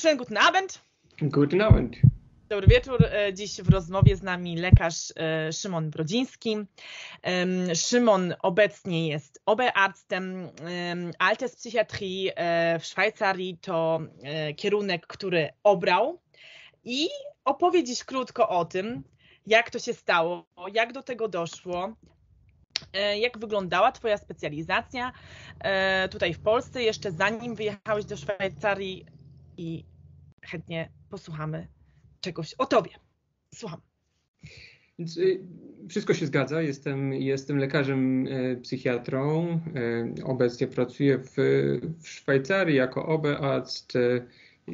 Schönen guten Abend. Guten Abend. Dobry wieczór. E, dziś w rozmowie z nami lekarz e, Szymon Brodziński. Szymon obecnie jest OB-Arztem Alterspsychiatrii e, w Szwajcarii. To kierunek, który obrał i opowie dziś krótko o tym, jak to się stało, jak do tego doszło, jak wyglądała Twoja specjalizacja tutaj w Polsce, jeszcze zanim wyjechałeś do Szwajcarii i chętnie posłuchamy czegoś o Tobie. Słucham. Więc y, wszystko się zgadza. Jestem, jestem lekarzem y, psychiatrą. Y, obecnie pracuję w, w Szwajcarii jako OB-arzt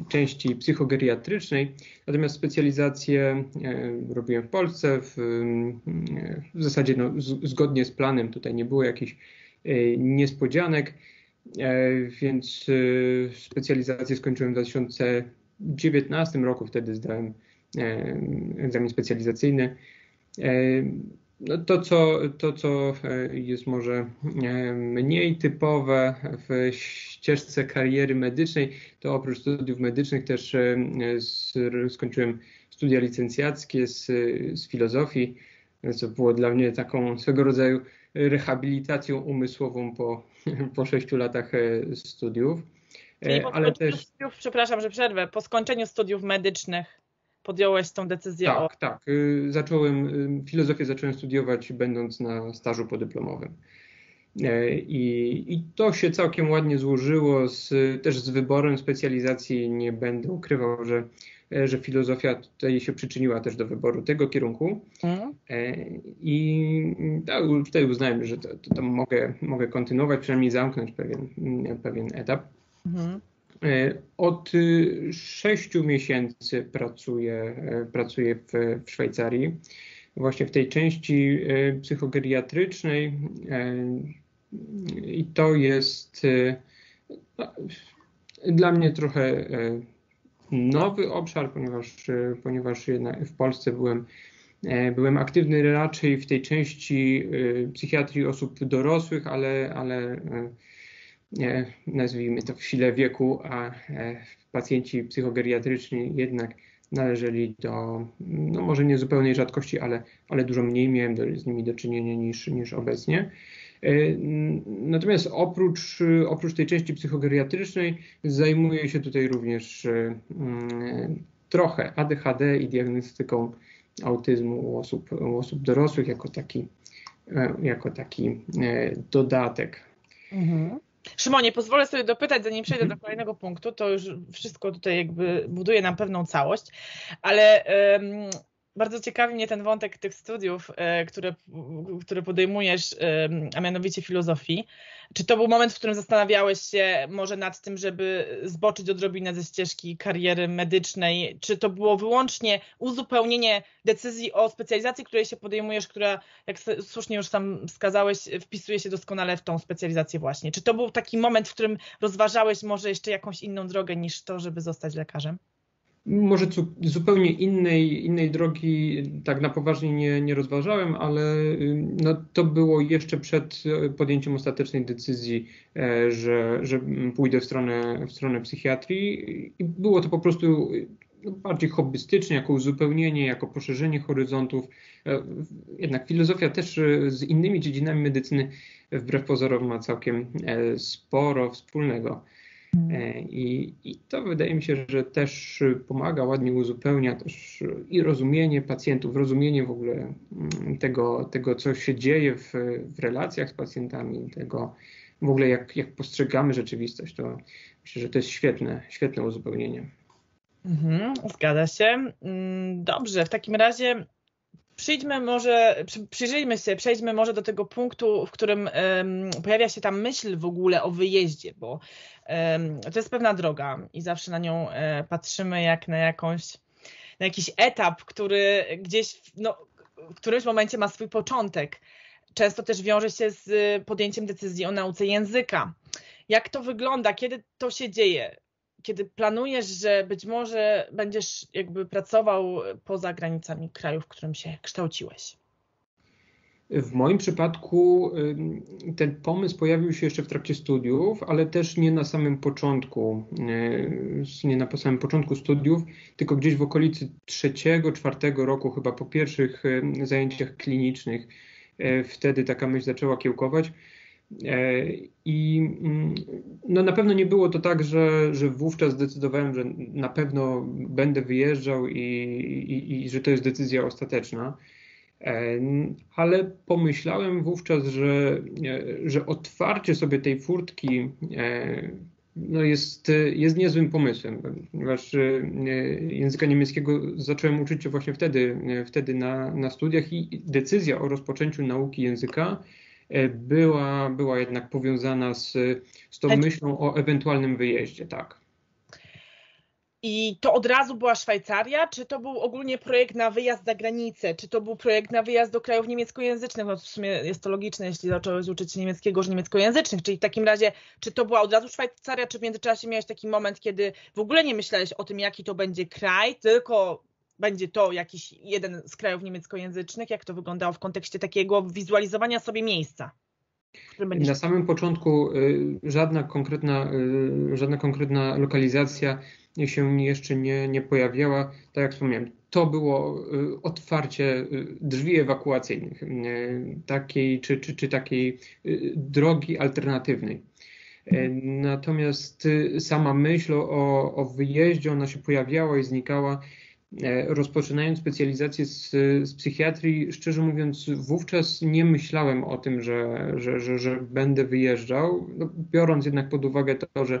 części psychogeriatrycznej, natomiast specjalizację robiłem w Polsce. W, w zasadzie no, z, zgodnie z planem, tutaj nie było jakichś niespodzianek, więc specjalizację skończyłem w 2000 2019 roku wtedy zdałem e, egzamin specjalizacyjny. E, no to, co, to, co e, jest może mniej typowe w ścieżce kariery medycznej, to oprócz studiów medycznych też skończyłem studia licencjackie z, z filozofii, co było dla mnie taką swego rodzaju rehabilitacją umysłową po, po sześciu latach studiów. Czyli po ale też... studiów, przepraszam, że przerwę, po skończeniu studiów medycznych podjąłeś tą decyzję tak, o... Tak, y, zacząłem, y, filozofię zacząłem studiować będąc na stażu podyplomowym. E, I, I, to się całkiem ładnie złożyło z, też z wyborem specjalizacji. Nie będę ukrywał, że, e, że filozofia tutaj się przyczyniła też do wyboru tego kierunku. Mm. I tak, tutaj uznałem, że to, to, to, mogę, mogę kontynuować, przynajmniej zamknąć pewien, pewien etap. Mhm. E, od y, sześciu miesięcy pracuję, e, pracuję w, w Szwajcarii, właśnie w tej części e, psychogeriatrycznej. I to jest no, dla mnie trochę nowy obszar, ponieważ, ponieważ w Polsce byłem, byłem aktywny raczej w tej części psychiatrii osób dorosłych, ale, ale nazwijmy to w sile wieku, a e, pacjenci psychogeriatryczni jednak należeli do, no może nie zupełnej rzadkości, ale, ale dużo mniej miałem do, z nimi do czynienia niż, niż obecnie. E, natomiast oprócz, oprócz tej części psychogeriatrycznej zajmuję się tutaj również e, mm, trochę ADHD i diagnostyką autyzmu u osób, u osób dorosłych jako taki, jako taki dodatek. Mhm. Szymonie, pozwolę sobie dopytać, zanim przejdę do mhm. kolejnego punktu, to już wszystko tutaj jakby buduje nam pewną całość, ale um, bardzo ciekawi mnie ten wątek tych studiów, e, które, które podejmujesz, a mianowicie filozofii. Czy to był moment, w którym zastanawiałeś się może nad tym, żeby zboczyć odrobinę ze ścieżki kariery medycznej? Czy to było wyłącznie uzupełnienie decyzji o specjalizacji, której się podejmujesz, która, jak słusznie już sam wskazałeś, wpisuje się doskonale w tą specjalizację właśnie? Czy to był taki moment, w którym rozważałeś może jeszcze jakąś inną drogę niż to, żeby zostać lekarzem? Może zupełnie innej, innej drogi tak na poważnie nie, nie rozważałem, ale no, to było jeszcze przed podjęciem ostatecznej decyzji, e, że, że pójdę w stronę, w stronę psychiatrii. I było to po prostu no, bardziej hobbystycznie, jako uzupełnienie, jako poszerzenie horyzontów. E, jednak filozofia też e, z innymi dziedzinami medycyny wbrew pozorom ma całkiem sporo wspólnego. E, I, I, to wydaje mi się, że też pomaga, ładnie uzupełnia też i rozumienie pacjentów, rozumienie w ogóle mm, tego, tego co się dzieje w, w relacjach z pacjentami, tego w ogóle jak, jak postrzegamy rzeczywistość. To myślę, że to jest świetne, świetne uzupełnienie. Mhm, zgadza się. Mm, dobrze, w takim razie Przyjdźmy może, przyjrzyjmy się, przejdźmy może do tego punktu, w którym um, pojawia się ta myśl w ogóle o wyjeździe, bo um, to jest pewna droga i zawsze na nią e, patrzymy jak na jakąś, na jakiś etap, który gdzieś no, w którymś momencie ma swój początek. Często też wiąże się z podjęciem decyzji o nauce języka. Jak to wygląda, kiedy to się dzieje? Kiedy planujesz, że być może będziesz jakby pracował poza granicami kraju, w którym się kształciłeś? W moim przypadku ten pomysł pojawił się jeszcze w trakcie studiów, ale też nie na samym początku, nie na samym początku studiów, tylko gdzieś w okolicy trzeciego, czwartego roku, chyba po pierwszych zajęciach klinicznych. E, wtedy taka myśl zaczęła kiełkować. E, I mm, no na pewno nie było to tak, że, że wówczas zdecydowałem, że na pewno będę wyjeżdżał i, i, i że to jest decyzja ostateczna. E, ale pomyślałem wówczas, że, że otwarcie sobie tej furtki no jest, jest niezłym pomysłem, ponieważ języka niemieckiego zacząłem uczyć się właśnie wtedy, wtedy na, na studiach i decyzja o rozpoczęciu nauki języka e, była, była jednak powiązana z, z tą myślą o ewentualnym wyjeździe, tak. I to od razu była Szwajcaria, czy to był ogólnie projekt na wyjazd za granicę, czy to był projekt na wyjazd do krajów niemieckojęzycznych? No w sumie jest to logiczne, jeśli zacząłeś uczyć się niemieckiego, że niemieckojęzycznych, czyli w takim razie, czy to była od razu Szwajcaria, czy w międzyczasie miałeś taki moment, kiedy w ogóle nie myślałeś o tym, jaki to będzie kraj, tylko będzie to jakiś jeden z krajów niemieckojęzycznych? Jak to wyglądało w kontekście takiego wizualizowania sobie miejsca? Na samym początku y, żadna konkretna, y, żadna konkretna lokalizacja się jeszcze nie, nie pojawiała. Tak jak wspomniałem, to było y, otwarcie drzwi ewakuacyjnych, takiej czy, czy, czy takiej drogi alternatywnej. Natomiast sama myśl o, o wyjeździe, ona się pojawiała i znikała rozpoczynając specjalizację z, z, psychiatrii, szczerze mówiąc, wówczas nie myślałem o tym, że, że, że, że będę wyjeżdżał, no, biorąc jednak pod uwagę to, że,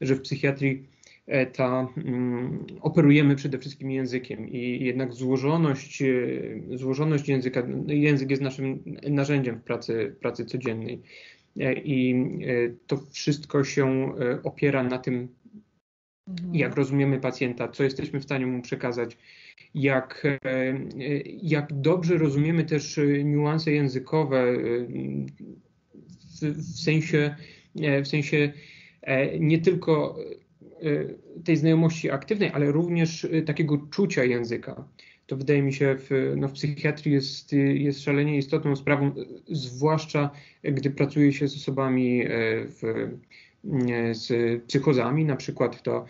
że w psychiatrii e, ta, um, operujemy przede wszystkim językiem i jednak złożoność, e, złożoność języka, język jest naszym narzędziem w pracy, pracy codziennej i to wszystko się opiera na tym. Jak rozumiemy pacjenta, co jesteśmy w stanie mu przekazać, jak, e, jak dobrze rozumiemy też e, niuanse językowe e, w, w sensie, w sensie nie tylko tej znajomości aktywnej, ale również takiego czucia języka. To wydaje mi się w, no w psychiatrii jest, jest szalenie istotną sprawą, zwłaszcza gdy pracuje się z osobami w z psychozami, na przykład to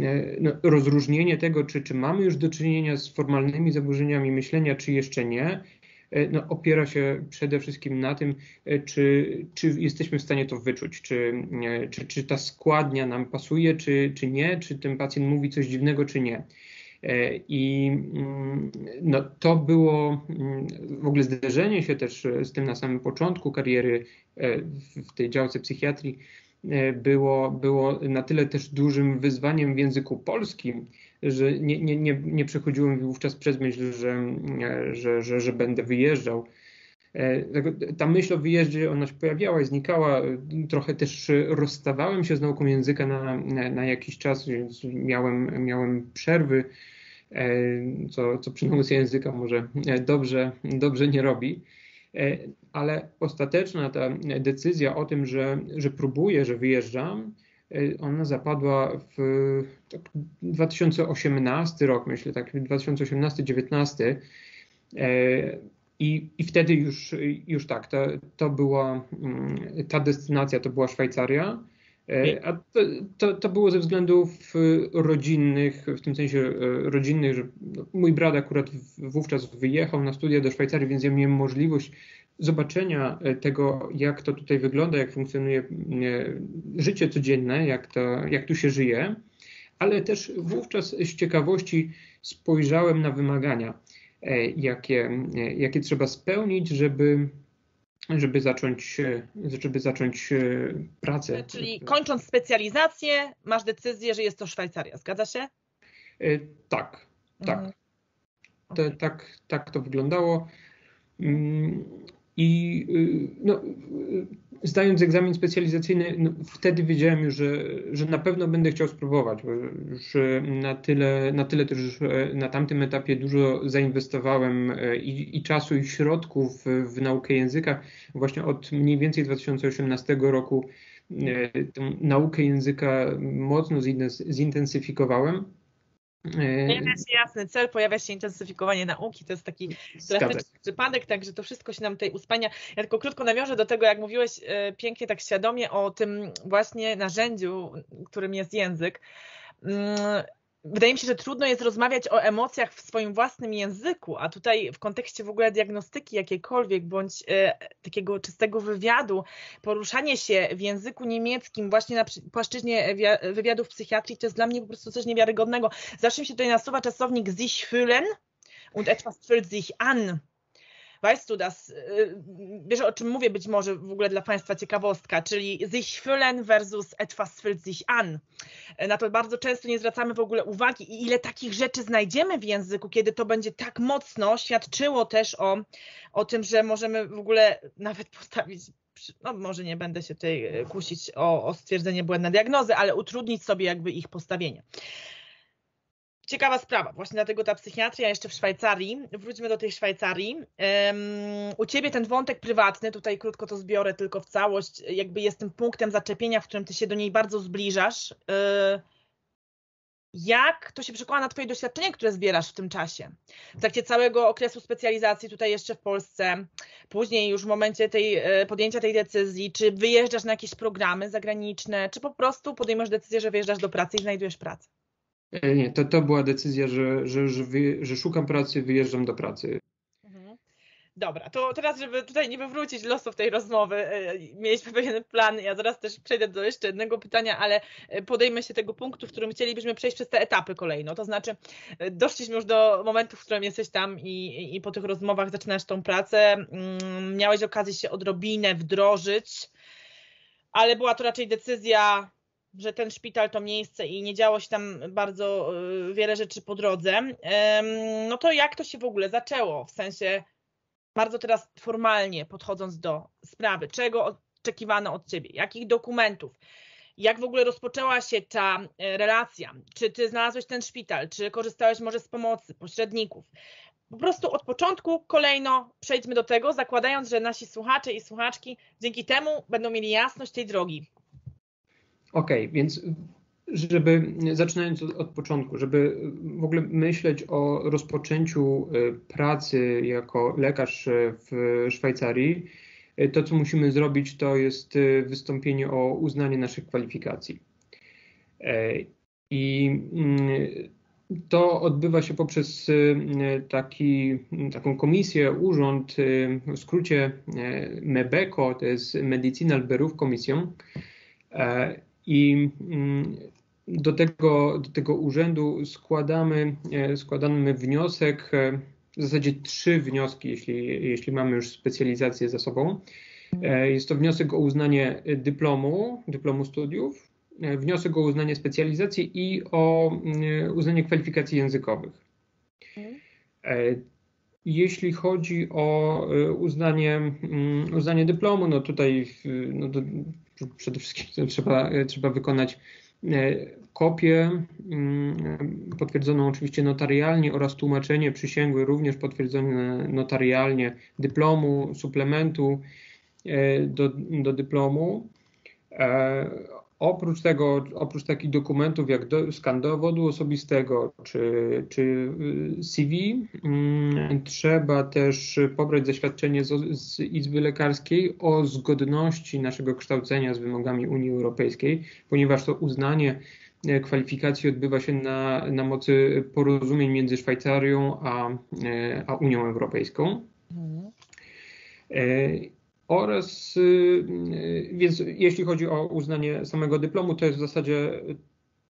e, no, rozróżnienie tego, czy, czy mamy już do czynienia z formalnymi zaburzeniami myślenia, czy jeszcze nie, e, no, opiera się przede wszystkim na tym, czy, czy jesteśmy w stanie to wyczuć, czy, czy, czy ta składnia nam pasuje, czy, czy nie, czy ten pacjent mówi coś dziwnego, czy nie. I mm, no, to było mm, w ogóle zderzenie się też z tym na samym początku kariery w tej działce psychiatrii E, było, było na tyle też dużym wyzwaniem w języku polskim, że nie, nie, nie, nie przechodziło mi wówczas przez myśl, że, e, że, że, że będę wyjeżdżał. E, ta myśl o wyjeździe, ona się pojawiała i znikała. Trochę też rozstawałem się z nauką języka na, na, na jakiś czas, więc miałem, miałem przerwy, co, co przy nauce języka może dobrze, dobrze nie robi. E, ale ostateczna ta decyzja o tym, że, że próbuję, że wyjeżdżam, e, ona zapadła w 2018 rok, myślę, tak, 2018-19. E, I, I wtedy już, już tak, to, to była mm, ta destynacja, to była Szwajcaria. A to, to, to, było ze względów rodzinnych, w tym sensie rodzinnych, że no, mój brat akurat wówczas wyjechał na studia do Szwajcarii, więc ja miałem możliwość zobaczenia tego, jak to tutaj wygląda, jak funkcjonuje życie codzienne, jak, to, jak tu się żyje, ale też wówczas z ciekawości spojrzałem na wymagania, e, jakie, jakie trzeba spełnić, żeby żeby zacząć, żeby zacząć e, pracę. Czyli kończąc specjalizację, masz decyzję, że jest to Szwajcaria, zgadza się? E, tak, tak. Mhm. Tak, tak to wyglądało. I y, no, zdając egzamin specjalizacyjny, no, wtedy wiedziałem już, że, że na pewno będę chciał spróbować, bo już na tyle, na tyle też na tamtym etapie dużo zainwestowałem e, i, i czasu, i środków w, w naukę języka. Właśnie od mniej więcej 2018 roku naukę języka mocno zintensyfikowałem. Pojawia się jasny cel, pojawia się intensyfikowanie nauki, to jest taki drastyczny przypadek, także to wszystko się nam tutaj uspania. Ja tylko krótko nawiążę do tego, jak mówiłeś pięknie, tak świadomie o tym właśnie narzędziu, którym jest język. Wydaje mi się, że trudno jest rozmawiać o emocjach w swoim własnym języku, a tutaj w kontekście w ogóle diagnostyki jakiejkolwiek bądź e, takiego czystego wywiadu, poruszanie się w języku niemieckim właśnie na płaszczyźnie wywiadów psychiatrii to jest dla mnie po prostu coś niewiarygodnego. Zawsze mi się tutaj nasuwa czasownik sich fühlen und etwas fühlt sich an. Weißt du das? Y, wiesz o czym mówię, być może w ogóle dla Państwa ciekawostka, czyli sich fühlen versus etwas fühlt sich an. Na to bardzo często nie zwracamy w ogóle uwagi i ile takich rzeczy znajdziemy w języku, kiedy to będzie tak mocno świadczyło też o, o tym, że możemy w ogóle nawet postawić no może nie będę się tutaj kusić o, o stwierdzenie błędnej diagnozy, ale utrudnić sobie jakby ich postawienie ciekawa sprawa, właśnie dlatego ta psychiatria jeszcze w Szwajcarii. Wróćmy do tej Szwajcarii. Um, u Ciebie ten wątek prywatny, tutaj krótko to zbiorę tylko w całość, jakby jest tym punktem zaczepienia, w którym Ty się do niej bardzo zbliżasz. Uh, jak to się przekłada na Twoje doświadczenie, które zbierasz w tym czasie? W trakcie całego okresu specjalizacji tutaj jeszcze w Polsce, później już w momencie tej, e, podjęcia tej decyzji, czy wyjeżdżasz na jakieś programy zagraniczne, czy po prostu podejmujesz decyzję, że wyjeżdżasz do pracy i znajdujesz pracę? E, nie, to, to była decyzja, że, że, że, że szukam pracy, wyjeżdżam do pracy. Mhm. Dobra, to teraz, żeby tutaj nie wywrócić losów tej rozmowy, e, mieliśmy pewien plan. Ja zaraz też przejdę do jeszcze jednego pytania, ale e, podejmę się tego punktu, w którym chcielibyśmy przejść przez te etapy kolejno. To znaczy, doszliśmy już do momentu, w którym jesteś tam i, i po tych rozmowach zaczynasz tą pracę. Mm, miałeś okazję się odrobinę wdrożyć, ale była to raczej decyzja że ten szpital to miejsce i nie działo się tam bardzo y, wiele rzeczy po drodze, no to jak to się w ogóle zaczęło? W sensie bardzo teraz formalnie podchodząc do sprawy, czego oczekiwano od ciebie, jakich dokumentów, jak w ogóle rozpoczęła się ta e, relacja, czy ty znalazłeś ten szpital, czy korzystałeś może z pomocy pośredników. Po prostu od początku kolejno przejdźmy do tego, zakładając, że nasi słuchacze i słuchaczki dzięki temu będą mieli jasność tej drogi. Okej, okay, więc żeby zaczynając od, od, początku, żeby w ogóle myśleć o rozpoczęciu y, pracy jako lekarz w Szwajcarii, y, to co musimy zrobić, to jest y, wystąpienie o uznanie naszych kwalifikacji. E, I mm, to odbywa się poprzez taki, taką komisję, urząd, w skrócie MEBECO, to jest Medicinal Beruf Commission. I mm, do tego, do tego urzędu składamy, e, składamy wniosek, e, w zasadzie trzy wnioski, jeśli, jeśli mamy już specjalizację za sobą. E, jest to wniosek o uznanie dyplomu, dyplomu studiów, wniosek o uznanie specjalizacji i o uznanie kwalifikacji językowych. Jeśli chodzi o uznanie, mm, uznanie dyplomu, no tutaj no przede wszystkim trzeba, trzeba wykonać e, kopię mm, potwierdzoną oczywiście notarialnie oraz tłumaczenie przysięgły również potwierdzone notarialnie dyplomu, suplementu e, do, do dyplomu. E, Oprócz tego, oprócz takich dokumentów jak do, skan dowodu osobistego czy, czy y, CV, mm, trzeba też pobrać zaświadczenie z, z Izby Lekarskiej o zgodności naszego kształcenia z wymogami Unii Europejskiej, ponieważ to uznanie e, kwalifikacji odbywa się na, na mocy porozumień między Szwajcarią a, e, a Unią Europejską. Mhm. Oraz, y, y, więc jeśli chodzi o uznanie samego dyplomu, to jest w zasadzie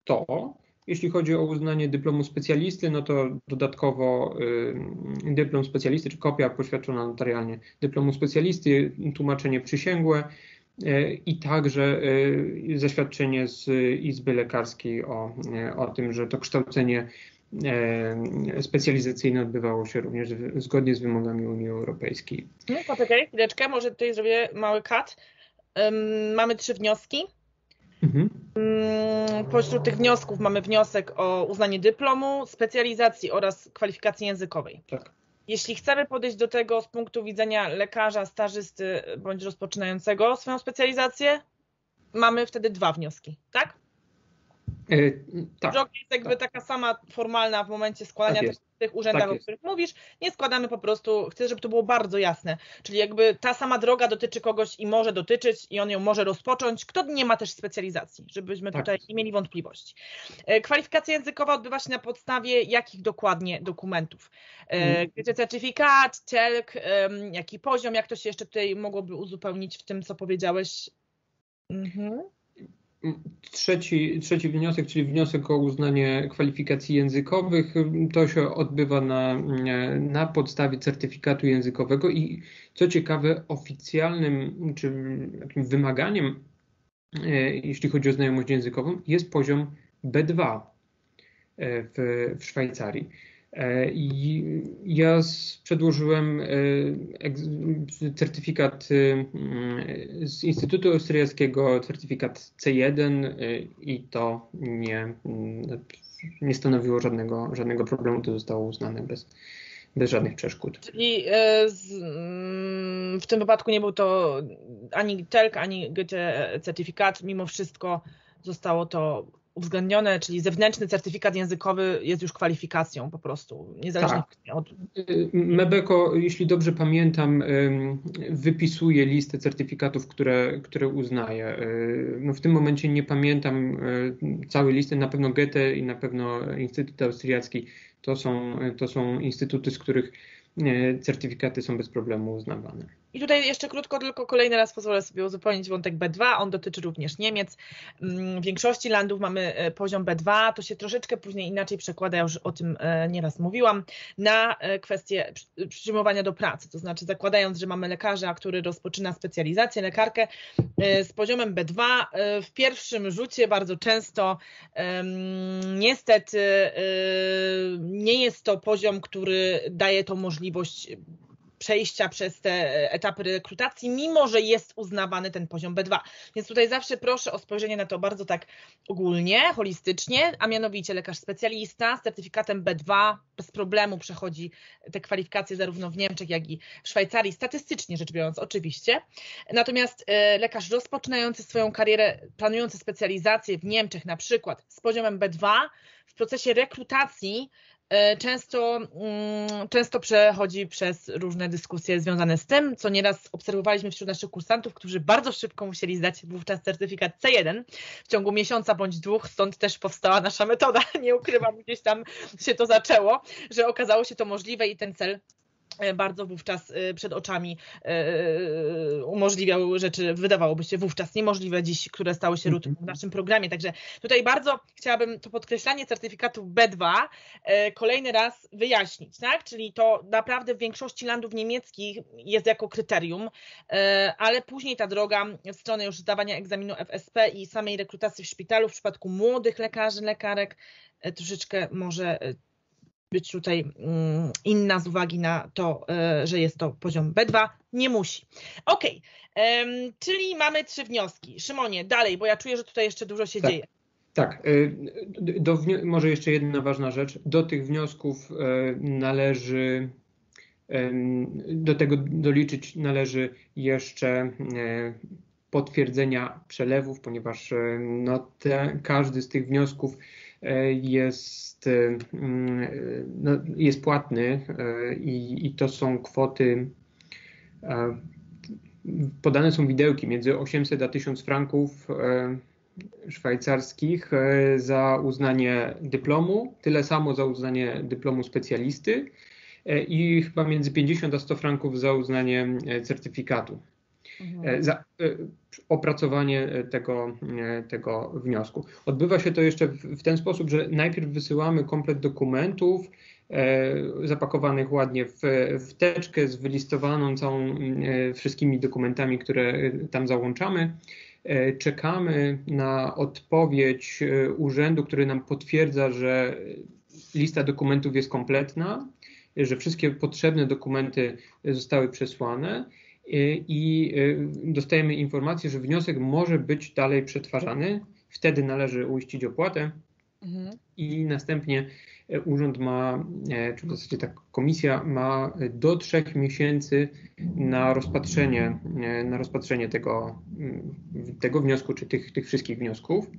to. Jeśli chodzi o uznanie dyplomu specjalisty, no to dodatkowo y, dyplom specjalisty, czy kopia poświadczona notarialnie dyplomu specjalisty, tłumaczenie przysięgłe i także zaświadczenie z Izby Lekarskiej o, o tym, że to kształcenie specjalizacyjne odbywało się również zgodnie z wymogami Unii Europejskiej. No, poczekaj chwileczkę, może tutaj zrobię mały kat. Mamy trzy wnioski. Mhm. Mm, pośród tych wniosków mamy wniosek o uznanie dyplomu, specjalizacji oraz kwalifikacji językowej. Tak. Jeśli chcemy podejść do tego z punktu widzenia lekarza, stażysty bądź rozpoczynającego swoją specjalizację, mamy wtedy dwa wnioski, tak? E, tak, jest jakby tak. taka sama formalna w momencie składania tak tych, tych urzędów, tak o których mówisz. Nie składamy po prostu, chcę, żeby to było bardzo jasne. Czyli jakby ta sama droga dotyczy kogoś i może dotyczyć i on ją może rozpocząć. Kto nie ma też specjalizacji, żebyśmy tak. tutaj nie mieli wątpliwości. E, kwalifikacja językowa odbywa się na podstawie jakich dokładnie dokumentów? Hmm. Gdzie certyfikat, CELK, jaki poziom, jak to się jeszcze tutaj mogłoby uzupełnić w tym, co powiedziałeś? Mhm. Trzeci, trzeci wniosek, czyli wniosek o uznanie kwalifikacji językowych, to się odbywa na, na podstawie certyfikatu językowego i co ciekawe, oficjalnym czy wymaganiem, e, jeśli chodzi o znajomość językową, jest poziom B2 e, w, w Szwajcarii. E, ja przedłożyłem e, certyfikat e, z Instytutu Austriackiego, certyfikat C1 i to nie, nie stanowiło żadnego, żadnego problemu, to zostało uznane bez, bez żadnych przeszkód. Czyli mm, w tym wypadku nie był to ani TELK, ani Goethe certyfikat, mimo wszystko zostało to uwzględnione, czyli zewnętrzny certyfikat językowy jest już kwalifikacją po prostu, niezależnie tak. od... Mebeko, jeśli dobrze pamiętam, wypisuje listę certyfikatów, które, które uznaje. No w tym momencie nie pamiętam całej listy, na pewno Goethe i na pewno Instytut Austriacki to są, to są instytuty, z których certyfikaty są bez problemu uznawane. I tutaj jeszcze krótko, tylko kolejny raz pozwolę sobie uzupełnić wątek B2. On dotyczy również Niemiec. Mm, w większości landów mamy e, poziom B2. To się troszeczkę później inaczej przekłada, ja już o tym e, nieraz mówiłam, na e, kwestię przyjmowania do pracy. To znaczy, zakładając, że mamy lekarza, który rozpoczyna specjalizację, lekarkę z poziomem B2, w pierwszym rzucie bardzo często niestety nie jest to poziom, który daje to możliwość przejścia przez te e, etapy rekrutacji, mimo że jest uznawany ten poziom B2. Więc tutaj zawsze proszę o spojrzenie na to bardzo tak ogólnie, holistycznie, a mianowicie lekarz specjalista z certyfikatem B2 bez problemu przechodzi te kwalifikacje zarówno w Niemczech, jak i w Szwajcarii, statystycznie rzecz biorąc oczywiście. Natomiast e, lekarz rozpoczynający swoją karierę, planujący specjalizację w Niemczech na przykład z poziomem B2 w procesie rekrutacji często, mm, często przechodzi przez różne dyskusje związane z tym, co nieraz obserwowaliśmy wśród naszych kursantów, którzy bardzo szybko musieli zdać wówczas certyfikat C1 w ciągu miesiąca bądź dwóch, stąd też powstała nasza metoda. Nie ukrywam, gdzieś tam się to zaczęło, że okazało się to możliwe i ten cel E, bardzo wówczas e, przed oczami e, umożliwiał rzeczy, wydawałoby się wówczas niemożliwe dziś, które stały się rutyną w naszym programie. Także tutaj bardzo chciałabym to podkreślanie certyfikatu B2 kolejny raz wyjaśnić, tak? Czyli to naprawdę w większości landów niemieckich jest jako kryterium, ale później ta droga w stronę już zdawania egzaminu FSP i samej rekrutacji w szpitalu w przypadku młodych lekarzy, lekarek troszeczkę może być tutaj mm, inna z uwagi na to, e, że jest to poziom B2. Nie musi. Ok, czyli mamy trzy wnioski. Szymonie, dalej, bo ja czuję, że tutaj jeszcze dużo się tak. dzieje. Tak, e, do, może jeszcze jedna ważna rzecz. Do tych wniosków e, należy, do tego doliczyć należy jeszcze potwierdzenia przelewów, ponieważ no, te, każdy z tych wniosków jest, mm, no, jest płatny e, i, i to są kwoty e, podane są widełki między 800 a 1000 franków e, szwajcarskich za uznanie dyplomu, tyle samo za uznanie dyplomu specjalisty i chyba między 50 a 100 franków za uznanie certyfikatu. Mhm. Za opracowanie tego, tego wniosku. Odbywa się to jeszcze w, ten sposób, że najpierw wysyłamy komplet dokumentów, e, zapakowanych ładnie w, w teczkę z wylistowaną całą e, wszystkimi dokumentami, które tam załączamy. E, czekamy na odpowiedź urzędu, który nam potwierdza, że lista dokumentów jest kompletna, że wszystkie potrzebne dokumenty zostały przesłane i y, dostajemy informację, że wniosek może być dalej przetwarzany. Wtedy należy uiścić opłatę Mhm. I następnie e, urząd ma, e, czy w zasadzie ta komisja ma do trzech miesięcy na rozpatrzenie, e, na rozpatrzenie tego, mm, tego wniosku, czy tych, tych wszystkich wniosków.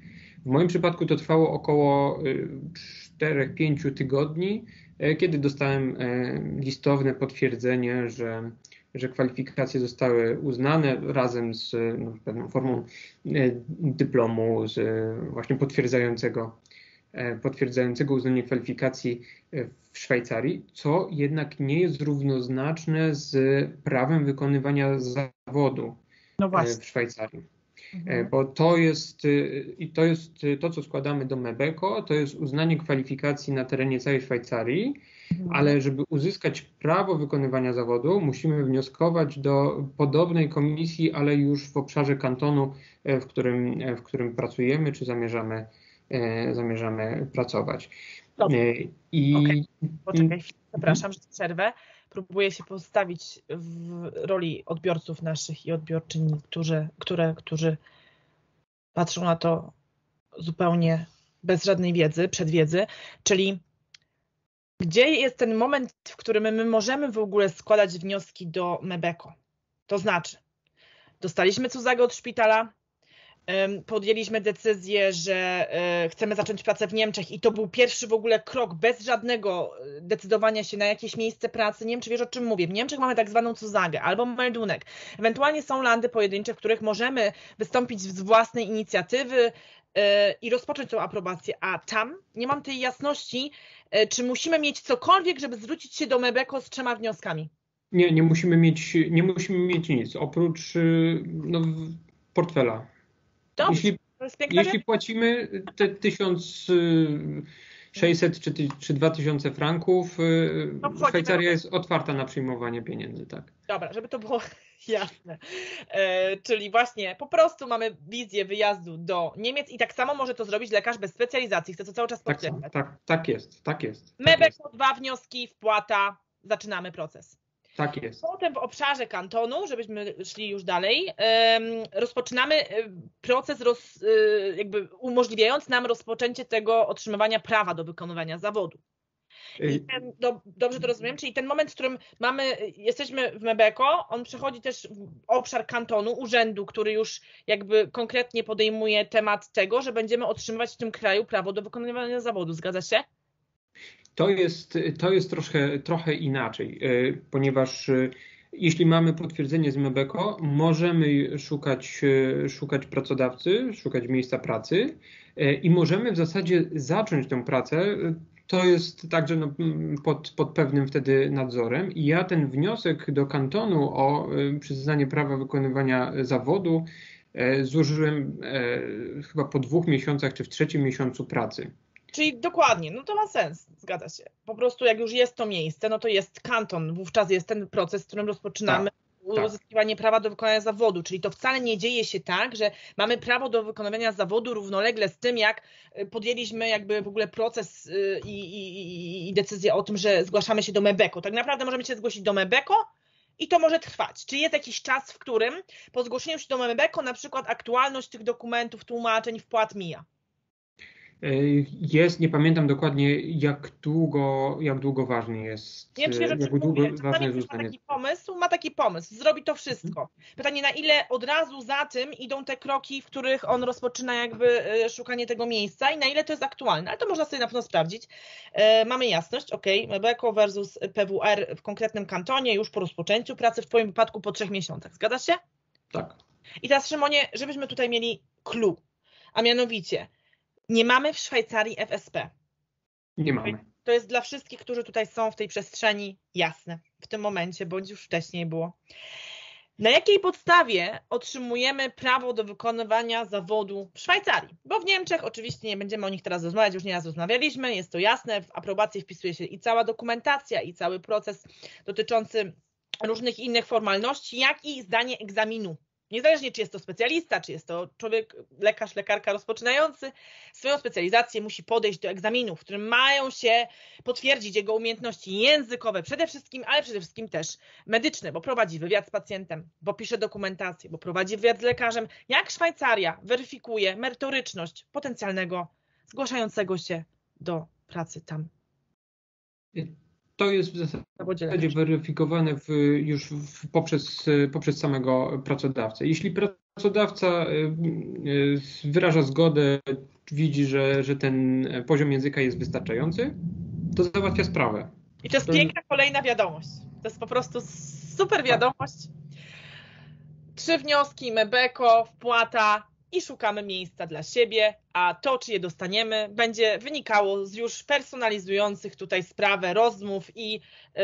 W moim przypadku to trwało około 4-5 tygodni, kiedy dostałem listowne potwierdzenie, że że kwalifikacje zostały uznane razem z no, pewną formą dyplomu, z właśnie potwierdzającego E, potwierdzającego uznanie kwalifikacji e, w Szwajcarii, co jednak nie jest równoznaczne z prawem wykonywania zawodu no e, w Szwajcarii. Mhm. Bo to jest, i to jest to, co składamy do MEBECO, to jest uznanie kwalifikacji na terenie całej Szwajcarii. Ale żeby uzyskać prawo wykonywania zawodu, musimy wnioskować do podobnej komisji, ale już w obszarze kantonu, w którym, w którym pracujemy, czy zamierzamy E, zamierzamy pracować. Dobrze. E, I... Okay. Poczekaj, przepraszam, że przerwę. Próbuję się postawić w roli odbiorców naszych i odbiorczyni, którzy, które, którzy patrzą na to zupełnie bez żadnej wiedzy, przedwiedzy, czyli gdzie jest ten moment, w którym my możemy w ogóle składać wnioski do Mebeko? To znaczy, dostaliśmy cuzagę od szpitala, podjęliśmy decyzję, że e, chcemy zacząć pracę w Niemczech i to był pierwszy w ogóle krok bez żadnego e, decydowania się na jakieś miejsce pracy. Nie wiem, czy wiesz o czym mówię. W Niemczech mamy tak zwaną cuzagę albo meldunek. Ewentualnie są landy pojedyncze, w których możemy wystąpić z własnej inicjatywy e, i rozpocząć tą aprobację, a tam nie mam tej jasności, czy musimy mieć cokolwiek, żeby zwrócić się do Mebeko z trzema wnioskami. Nie, nie musimy mieć, nie musimy mieć nic, oprócz no, portfela. Dobrze, jeśli, jeśli płacimy te 1600 czy, czy 2000 franków, no, Szwajcaria jest otwarta na przyjmowanie pieniędzy, tak. Dobra, żeby to było jasne. E, czyli właśnie po prostu mamy wizję wyjazdu do Niemiec i tak samo może to zrobić lekarz bez specjalizacji. Chcę to cały czas tak, podkreślać. Tak, tak, tak jest, tak jest. Tak Mebek, dwa wnioski, wpłata, zaczynamy proces. Tak jest. Potem w obszarze kantonu, żebyśmy szli już dalej, rozpoczynamy proces roz, y, jakby umożliwiając nam rozpoczęcie tego otrzymywania prawa do wykonywania zawodu. I ten, do, dobrze to rozumiem, czyli ten moment, w którym mamy, jesteśmy w Mebeko, on przechodzi też w obszar kantonu, urzędu, który już jakby konkretnie podejmuje temat tego, że będziemy otrzymywać w tym kraju prawo do wykonywania zawodu. Zgadza się? To jest, to jest troszkę, trochę inaczej, e, ponieważ e, jeśli mamy potwierdzenie z Mebeko, możemy szukać, e, szukać pracodawcy, szukać miejsca pracy i możemy w zasadzie zacząć tę pracę. To jest także no, pod, pod pewnym wtedy nadzorem. I ja ten wniosek do kantonu o przyznanie prawa wykonywania zawodu złożyłem chyba po dwóch miesiącach czy w trzecim miesiącu pracy. Czyli dokładnie, no to ma sens, zgadza się. Po prostu jak już jest to miejsce, no to jest kanton, wówczas jest ten proces, w którym rozpoczynamy tak, uzyskiwanie tak. prawa do wykonania zawodu. Czyli to wcale nie dzieje się tak, że mamy prawo do wykonywania zawodu równolegle z tym, jak y, podjęliśmy jakby w ogóle proces y, i, i, i decyzję o tym, że zgłaszamy się do Mebeko. Tak naprawdę możemy się zgłosić do Mebeko, i to może trwać. Czy jest jakiś czas, w którym po zgłoszeniu się do Mebeko na przykład aktualność tych dokumentów, tłumaczeń, wpłat mija? E, jest, nie pamiętam dokładnie, jak długo, jak długo ważny jest. Nie wiem, czy jak długo mówię. ważny jest ma taki pomysł, ma taki pomysł, zrobi to wszystko. Pytanie, na ile od razu za tym idą te kroki, w których on rozpoczyna jakby e, szukanie tego miejsca i na ile to jest aktualne, ale to można sobie na pewno sprawdzić. E, mamy jasność, ok, Mebeko versus PWR w konkretnym kantonie już po rozpoczęciu pracy, w Twoim wypadku po trzech miesiącach. Zgadzasz się? Tak. I teraz Szymonie, żebyśmy tutaj mieli clue, a mianowicie nie mamy w Szwajcarii FSP. Nie mamy. To jest dla wszystkich, którzy tutaj są w tej przestrzeni jasne w tym momencie, bądź już wcześniej było. Na jakiej podstawie otrzymujemy prawo do wykonywania zawodu w Szwajcarii? Bo w Niemczech oczywiście nie będziemy o nich teraz rozmawiać, już nieraz rozmawialiśmy, jest to jasne, w aprobacji wpisuje się i cała dokumentacja, i cały proces dotyczący różnych innych formalności, jak i zdanie egzaminu Niezależnie, czy jest to specjalista, czy jest to człowiek, lekarz, lekarka rozpoczynający, swoją specjalizację musi podejść do egzaminu, w którym mają się potwierdzić jego umiejętności językowe przede wszystkim, ale przede wszystkim też medyczne, bo prowadzi wywiad z pacjentem, bo pisze dokumentację, bo prowadzi wywiad z lekarzem. Jak Szwajcaria weryfikuje merytoryczność potencjalnego zgłaszającego się do pracy tam. To jest w zasadzie weryfikowane w, już w, poprzez, poprzez samego pracodawcę. Jeśli pracodawca wyraża zgodę, widzi, że, że ten poziom języka jest wystarczający, to załatwia sprawę. I to jest to... piękna kolejna wiadomość. To jest po prostu super wiadomość. Trzy wnioski, Mebeko, wpłata i szukamy miejsca dla siebie, a to, czy je dostaniemy, będzie wynikało z już personalizujących tutaj sprawę rozmów i y,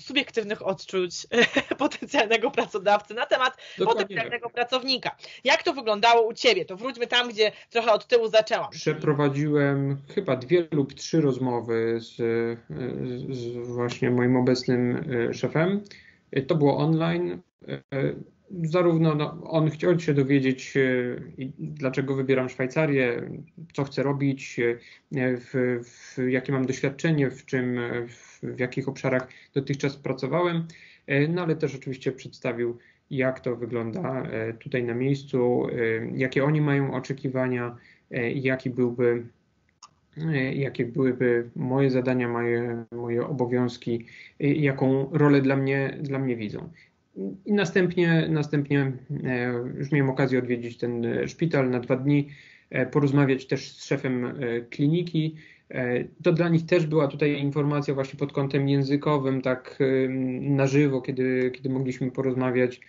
subiektywnych odczuć potencjalnego pracodawcy na temat Dokładnie potencjalnego tak. pracownika. Jak to wyglądało u Ciebie? To wróćmy tam, gdzie trochę od tyłu zaczęłam. Przeprowadziłem chyba dwie lub trzy rozmowy z, z właśnie moim obecnym y, szefem. To było online y, zarówno no, on chciał się dowiedzieć, e, dlaczego wybieram Szwajcarię, co chcę robić, e, w, w, jakie mam doświadczenie, w czym, w, w jakich obszarach dotychczas pracowałem, e, no ale też oczywiście przedstawił, jak to wygląda tutaj na miejscu, jakie oni mają oczekiwania, jaki byłby jakie byłyby moje zadania, moje, moje obowiązki, jaką rolę dla mnie, dla mnie widzą. I następnie, następnie e, już miałem okazję odwiedzić ten e, szpital na dwa dni, e, porozmawiać też z szefem kliniki. To dla nich też była tutaj informacja właśnie pod kątem językowym, tak na żywo, kiedy, kiedy mogliśmy porozmawiać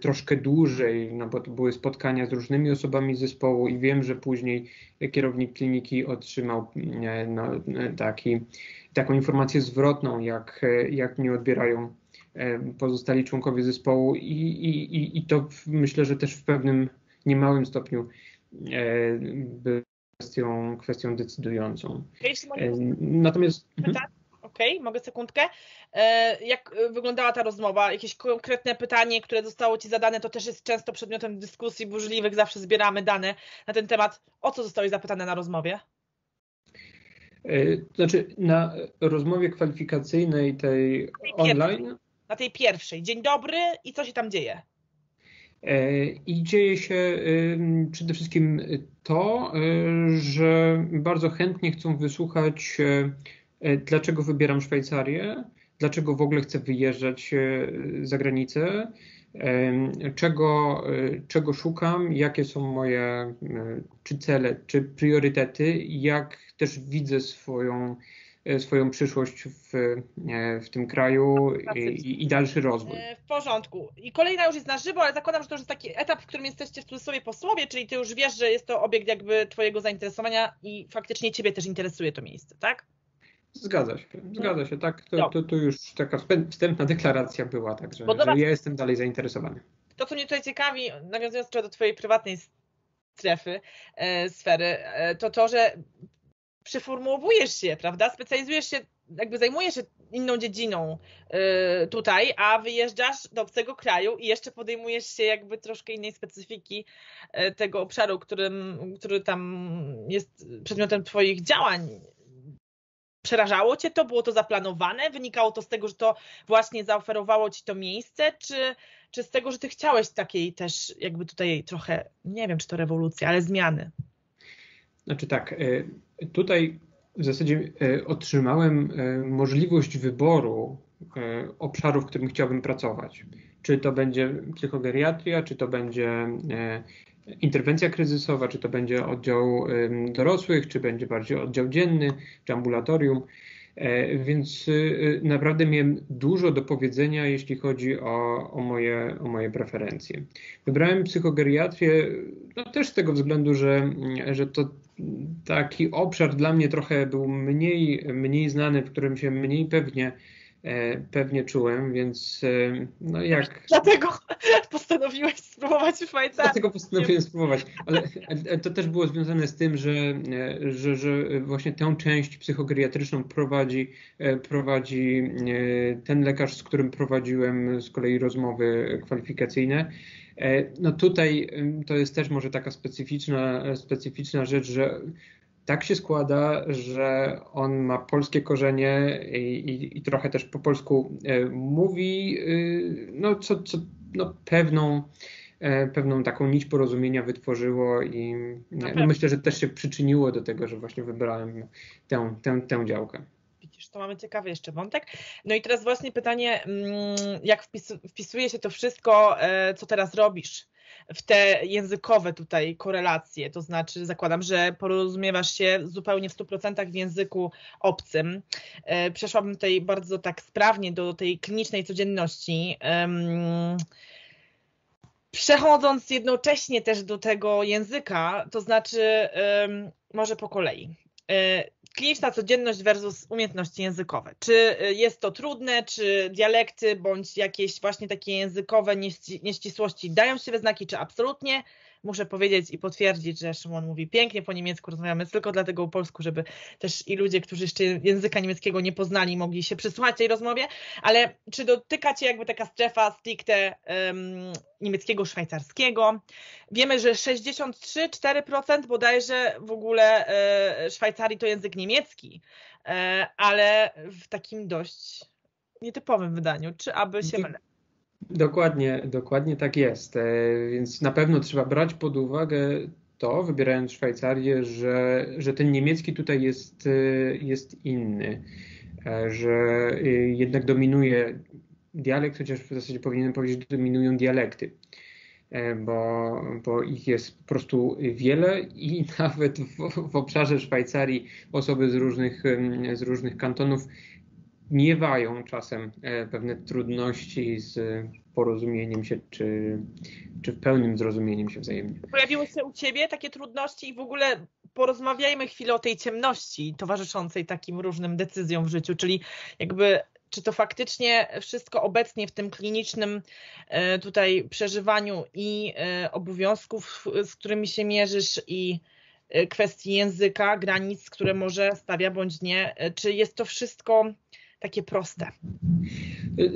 troszkę dłużej, no bo to były spotkania z różnymi osobami zespołu i wiem, że później kierownik kliniki otrzymał no, taki, taką informację zwrotną, jak, jak mnie odbierają pozostali członkowie zespołu i, i, i to myślę, że też w pewnym niemałym stopniu e, był kwestią, kwestią decydującą. E, natomiast... Mhm. Okej, okay, mogę sekundkę. Jak wyglądała ta rozmowa? Jakieś konkretne pytanie, które zostało Ci zadane, to też jest często przedmiotem dyskusji burzliwych, zawsze zbieramy dane na ten temat. O co zostałeś zapytane na rozmowie? Znaczy, na rozmowie kwalifikacyjnej tej online na tej pierwszej. Dzień dobry i co się tam dzieje? E, I dzieje się przede wszystkim to, e, że bardzo chętnie chcą wysłuchać, e, dlaczego wybieram Szwajcarię, dlaczego w ogóle chcę wyjeżdżać za granicę, czego, czego szukam, jakie są moje czy cele, czy priorytety, jak też widzę swoją E, swoją przyszłość w, e, w tym kraju i, i, dalszy rozwój. E, w porządku. I kolejna już jest na żywo, ale zakładam, że to już jest taki etap, w którym jesteście w cudzysłowie po słowie, czyli ty już wiesz, że jest to obiekt jakby twojego zainteresowania i faktycznie ciebie też interesuje to miejsce, tak? Zgadza się, zgadza się, tak. To, to, to już taka wstępna deklaracja była, także że ja jestem dalej zainteresowany. To, co mnie tutaj ciekawi, nawiązując do twojej prywatnej strefy, e, sfery, e, to to, że przeformułowujesz się, prawda? Specjalizujesz się, jakby zajmujesz się inną dziedziną yy, tutaj, a wyjeżdżasz do obcego kraju i jeszcze podejmujesz się jakby troszkę innej specyfiki yy, tego obszaru, którym, który tam jest przedmiotem Twoich działań. Przerażało Cię to? Było to zaplanowane? Wynikało to z tego, że to właśnie zaoferowało Ci to miejsce? Czy, czy z tego, że Ty chciałeś takiej też jakby tutaj trochę, nie wiem czy to rewolucja, ale zmiany? Znaczy tak, e, tutaj w zasadzie e, otrzymałem e, możliwość wyboru obszarów, w którym chciałbym pracować. Czy to będzie psychogeriatria, czy to będzie interwencja kryzysowa, czy to będzie oddział dorosłych, czy będzie bardziej oddział dzienny, czy ambulatorium. E, więc y, naprawdę miałem dużo do powiedzenia, jeśli chodzi o, o, moje, o moje preferencje. Wybrałem psychogeriatrię no też z tego względu, że, że to taki obszar dla mnie trochę był mniej, mniej znany, w którym się mniej pewnie pewnie czułem, więc e, no jak... Dlatego postanowiłeś spróbować Szwajcarii. Dlatego postanowiłem spróbować, ale to też było związane z tym, że, e, że, że właśnie tę część psychogeriatryczną prowadzi, prowadzi ten lekarz, z którym prowadziłem z kolei rozmowy kwalifikacyjne. No tutaj to jest też może taka specyficzna, specyficzna rzecz, że tak się składa, że on ma polskie korzenie i, i, i trochę też po polsku e, mówi, e, no, co, co, no, pewną, pewną taką nić porozumienia wytworzyło i no, myślę, że też się przyczyniło do tego, że właśnie wybrałem tę, tę, tę działkę. Widzisz, to mamy ciekawy jeszcze wątek. No i teraz właśnie pytanie, mm, jak wpisuje się to wszystko, co teraz robisz? W te językowe tutaj korelacje, to znaczy zakładam, że porozumiewasz się zupełnie w 100% w języku obcym. E, przeszłabym tutaj bardzo tak sprawnie do tej klinicznej codzienności. Przechodząc jednocześnie też do tego języka, to znaczy może po kolei e, kliniczna codzienność versus umiejętności językowe. Czy y, jest to trudne, czy dialekty bądź jakieś właśnie takie językowe nieścisłości dają się we znaki, czy absolutnie muszę powiedzieć i potwierdzić, że Szymon mówi pięknie po niemiecku, rozmawiamy tylko dlatego po polsku, żeby też i ludzie, którzy jeszcze języka niemieckiego nie poznali, mogli się przysłuchać tej rozmowie, ale czy dotyka Cię jakby taka strefa stricte um, niemieckiego, szwajcarskiego? Wiemy, że 63-4% bodajże w ogóle e, Szwajcarii to język niemiecki, e, ale w takim dość nietypowym wydaniu. Czy aby się mylę? Dokładnie, dokładnie tak jest. E, więc na pewno trzeba brać pod uwagę to, wybierając Szwajcarię, że, że ten niemiecki tutaj jest, e, jest inny, e, że jednak dominuje dialekt, chociaż w zasadzie powinienem powiedzieć, że dominują dialekty. Bo, bo ich jest po prostu wiele i nawet w, w obszarze Szwajcarii osoby z różnych, z różnych kantonów miewają czasem e, pewne trudności z porozumieniem się, czy, czy w pełnym zrozumieniem się wzajemnie. Pojawiły się u Ciebie takie trudności i w ogóle porozmawiajmy chwilę o tej ciemności towarzyszącej takim różnym decyzjom w życiu, czyli jakby czy to faktycznie wszystko obecnie w tym klinicznym e, tutaj przeżywaniu i e, obowiązków, z którymi się mierzysz i kwestii języka, granic, które może stawia bądź nie, czy jest to wszystko takie proste?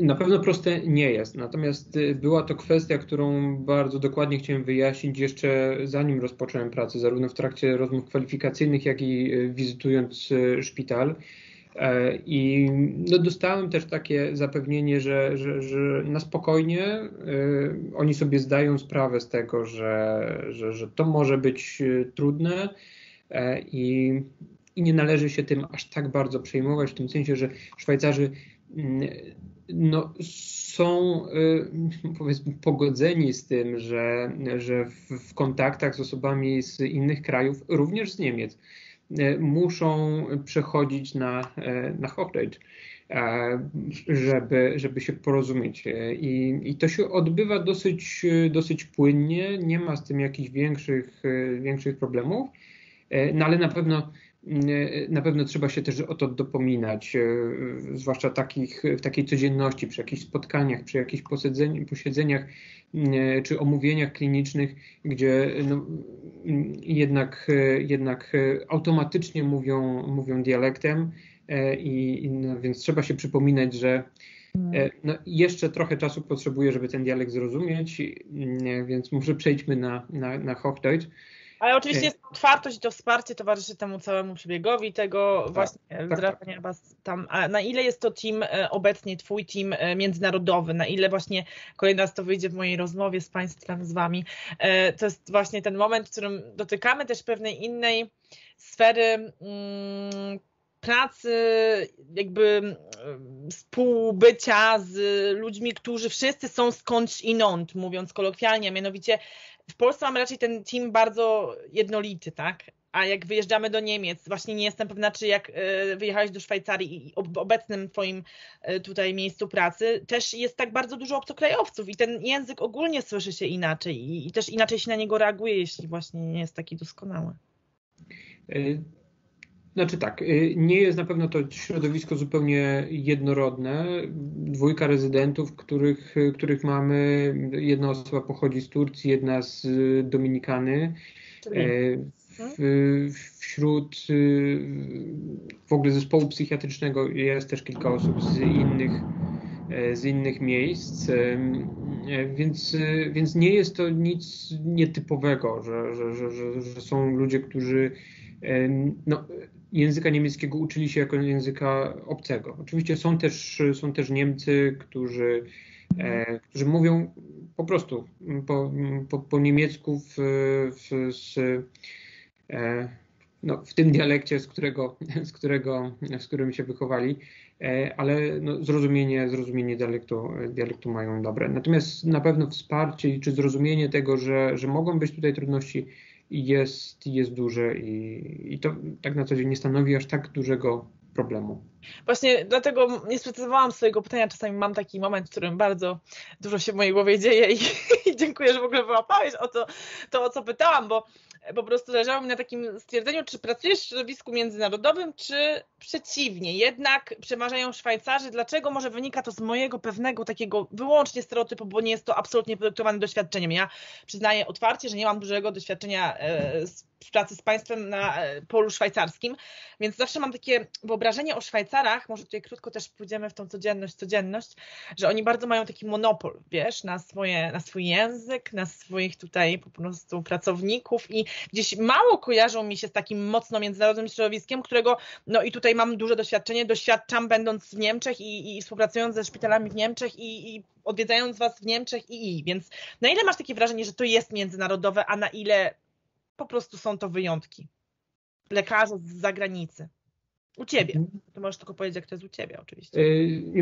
Na pewno proste nie jest. Natomiast y, była to kwestia, którą bardzo dokładnie chciałem wyjaśnić jeszcze zanim rozpocząłem pracę, zarówno w trakcie rozmów kwalifikacyjnych, jak i y, wizytując y, szpital. E, I no, dostałem też takie zapewnienie, że, że, że na spokojnie y, oni sobie zdają sprawę z tego, że, że, że to może być trudne e, i i nie należy się tym aż tak bardzo przejmować, w tym sensie, że Szwajcarzy mm, no, są y, powiedzmy pogodzeni z tym, że, że w, kontaktach z osobami z innych krajów, również z Niemiec, y, muszą przechodzić na, y, na Hochdeutsch, żeby, żeby się porozumieć. I, I to się odbywa dosyć, dosyć płynnie, nie ma z tym jakichś większych, większych problemów, no ale na pewno na pewno trzeba się też o to dopominać, e, zwłaszcza takich, w takiej codzienności, przy jakichś spotkaniach, przy jakichś posiedzeniach e, czy omówieniach klinicznych, gdzie no, jednak, jednak automatycznie mówią, mówią dialektem i no, więc trzeba się przypominać, że no, jeszcze trochę czasu potrzebuję, żeby ten dialekt zrozumieć, więc może przejdźmy na, na, na Hochdeutsch. Ale oczywiście jest otwartość i to wsparcie towarzyszy temu całemu przebiegowi tego tak, właśnie tak, tak. was tam. A na ile jest to team e, obecnie, twój team e, międzynarodowy, na ile właśnie kolejny raz to wyjdzie w mojej rozmowie z Państwem, z Wami, e, to jest właśnie ten moment, w którym dotykamy też pewnej innej sfery mm, pracy, jakby współbycia z ludźmi, którzy wszyscy są skądś inąd, mówiąc kolokwialnie, mianowicie w Polsce mamy raczej ten team bardzo jednolity, tak? A jak wyjeżdżamy do Niemiec, właśnie nie jestem pewna, czy jak e, wyjechałeś do Szwajcarii i obecnym twoim e, tutaj miejscu pracy, też jest tak bardzo dużo obcokrajowców i ten język ogólnie słyszy się inaczej i też inaczej się na niego reaguje, jeśli właśnie nie jest taki doskonały. E, znaczy tak, nie jest na pewno to środowisko zupełnie jednorodne. Dwójka rezydentów, których, których mamy, jedna osoba pochodzi z Turcji, jedna z Dominikany. W, wśród w ogóle zespołu psychiatrycznego jest też kilka osób z innych, z innych miejsc, więc, więc nie jest to nic nietypowego, że, że, że, że są ludzie, którzy no, języka niemieckiego uczyli się jako języka obcego. Oczywiście są też, są też Niemcy, którzy, e, którzy mówią po prostu po, po, po niemiecku w, w, z, no, w tym dialekcie, z którego, z którego, z którym się wychowali, ale no, zrozumienie, zrozumienie dialektu, dialektu mają dobre. Natomiast na pewno wsparcie czy zrozumienie tego, że, że mogą być tutaj trudności, jest, jest duże i, i to tak na co dzień nie stanowi aż tak dużego problemu. Właśnie dlatego nie sprecyzowałam swojego pytania. Czasami mam taki moment, w którym bardzo dużo się w mojej głowie dzieje i, i dziękuję, że w ogóle wyłapałeś o to, to, o co pytałam, bo po prostu zależało mi na takim stwierdzeniu, czy pracujesz w środowisku międzynarodowym, czy przeciwnie. Jednak przeważają Szwajcarzy. Dlaczego? Może wynika to z mojego pewnego takiego wyłącznie stereotypu, bo nie jest to absolutnie podyktowane doświadczeniem. Ja przyznaję otwarcie, że nie mam dużego doświadczenia e, z pracy z państwem na e, polu szwajcarskim, więc zawsze mam takie wyobrażenie o Szwajcarach, może tutaj krótko też pójdziemy w tą codzienność, codzienność, że oni bardzo mają taki monopol, wiesz, na, swoje, na swój język, na swoich tutaj po prostu pracowników i gdzieś mało kojarzą mi się z takim mocno międzynarodowym środowiskiem, którego, no i tutaj mam duże doświadczenie, doświadczam będąc w Niemczech i, i współpracując ze szpitalami w Niemczech i, i odwiedzając Was w Niemczech i, i, więc na ile masz takie wrażenie, że to jest międzynarodowe, a na ile po prostu są to wyjątki. Lekarze z zagranicy. U ciebie. Mhm. To możesz tylko powiedzieć, jak to jest u ciebie, oczywiście. E,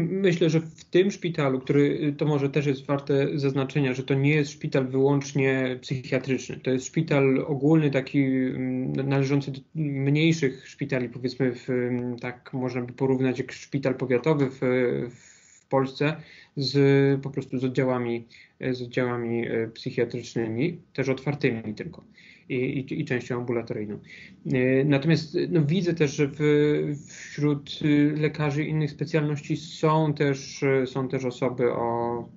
myślę, że w tym szpitalu, który to może też jest warte zaznaczenia, że to nie jest szpital wyłącznie psychiatryczny. To jest szpital ogólny, taki mm, należący do mniejszych szpitali, powiedzmy, w, tak można by porównać jak szpital powiatowy w, w Polsce z po prostu z oddziałami, z oddziałami e, psychiatrycznymi, też otwartymi tylko i, i, częścią ambulatoryjną. E, natomiast no, widzę też, że w, wśród lekarzy innych specjalności są też, są też osoby o,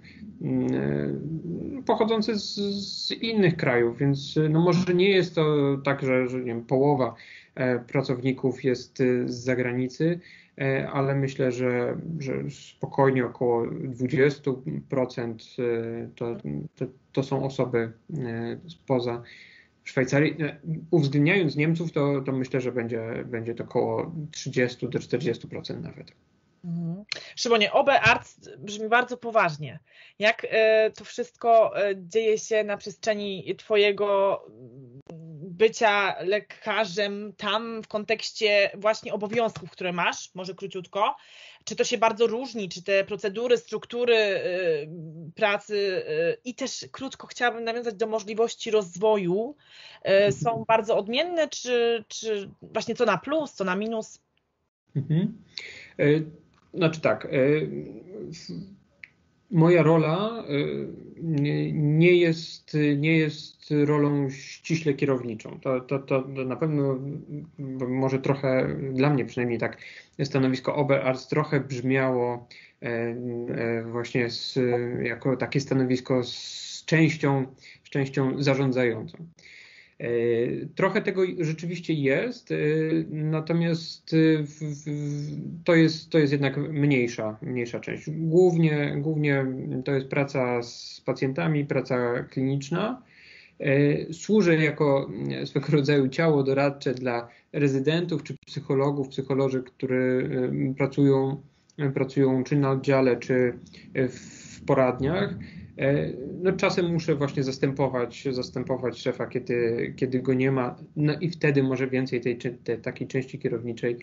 mm, e, pochodzące z, z innych krajów, więc no, może nie jest to tak, że, że wiem, połowa e, pracowników jest z zagranicy, ale myślę, że, że spokojnie około 20% to, to, to są osoby spoza Szwajcarii, e, uwzględniając Niemców, to, to myślę, że będzie, będzie to około 30 do 40% nawet. Mhm. Szymonie, OB Arts brzmi bardzo poważnie. Jak e, to wszystko e, dzieje się na przestrzeni Twojego bycia lekarzem tam w kontekście właśnie obowiązków, które masz, może króciutko, czy to się bardzo różni, czy te procedury, struktury y, pracy y, i też krótko chciałabym nawiązać do możliwości rozwoju y, są bardzo odmienne, czy, czy właśnie co na plus, co na minus? Mhm. Znaczy tak, moja rola nie jest, nie jest rolą ściśle kierowniczą. To, to, to na pewno, może trochę dla mnie przynajmniej tak, stanowisko Oberarzt trochę brzmiało e, e, właśnie z, jako takie stanowisko z częścią, z częścią zarządzającą. E, trochę tego rzeczywiście jest, natomiast to jest, to jest jednak mniejsza, mniejsza część. Głównie, głównie to jest praca z pacjentami, praca kliniczna. Służę jako swego rodzaju ciało doradcze dla rezydentów czy psychologów, psycholoży, którzy pracują, pracują czy na oddziale, czy w poradniach. E, no, czasem muszę właśnie zastępować, zastępować szefa, kiedy, kiedy go nie ma, no i wtedy może więcej tej, tej takiej części kierowniczej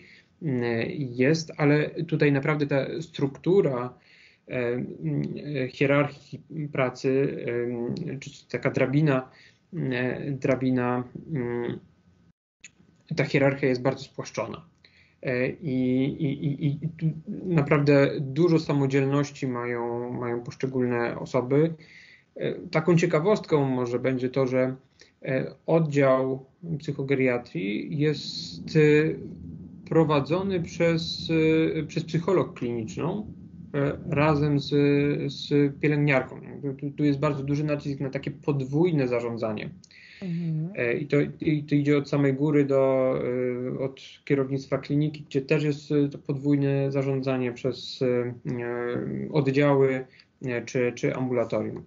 jest, ale tutaj naprawdę ta struktura e, hierarchii pracy, czy taka drabina, drabina ta hierarchia jest bardzo spłaszczona. E, I, i, i, naprawdę dużo samodzielności mają, mają poszczególne osoby. E, taką ciekawostką może będzie to, że e, oddział psychogeriatrii jest prowadzony przez, przez psycholog kliniczną razem z, z pielęgniarką. Tu, tu jest bardzo duży nacisk na takie podwójne zarządzanie. Mhm. I, to, I to idzie od samej góry do od kierownictwa kliniki, gdzie też jest e, to podwójne zarządzanie przez oddziały czy, czy ambulatorium.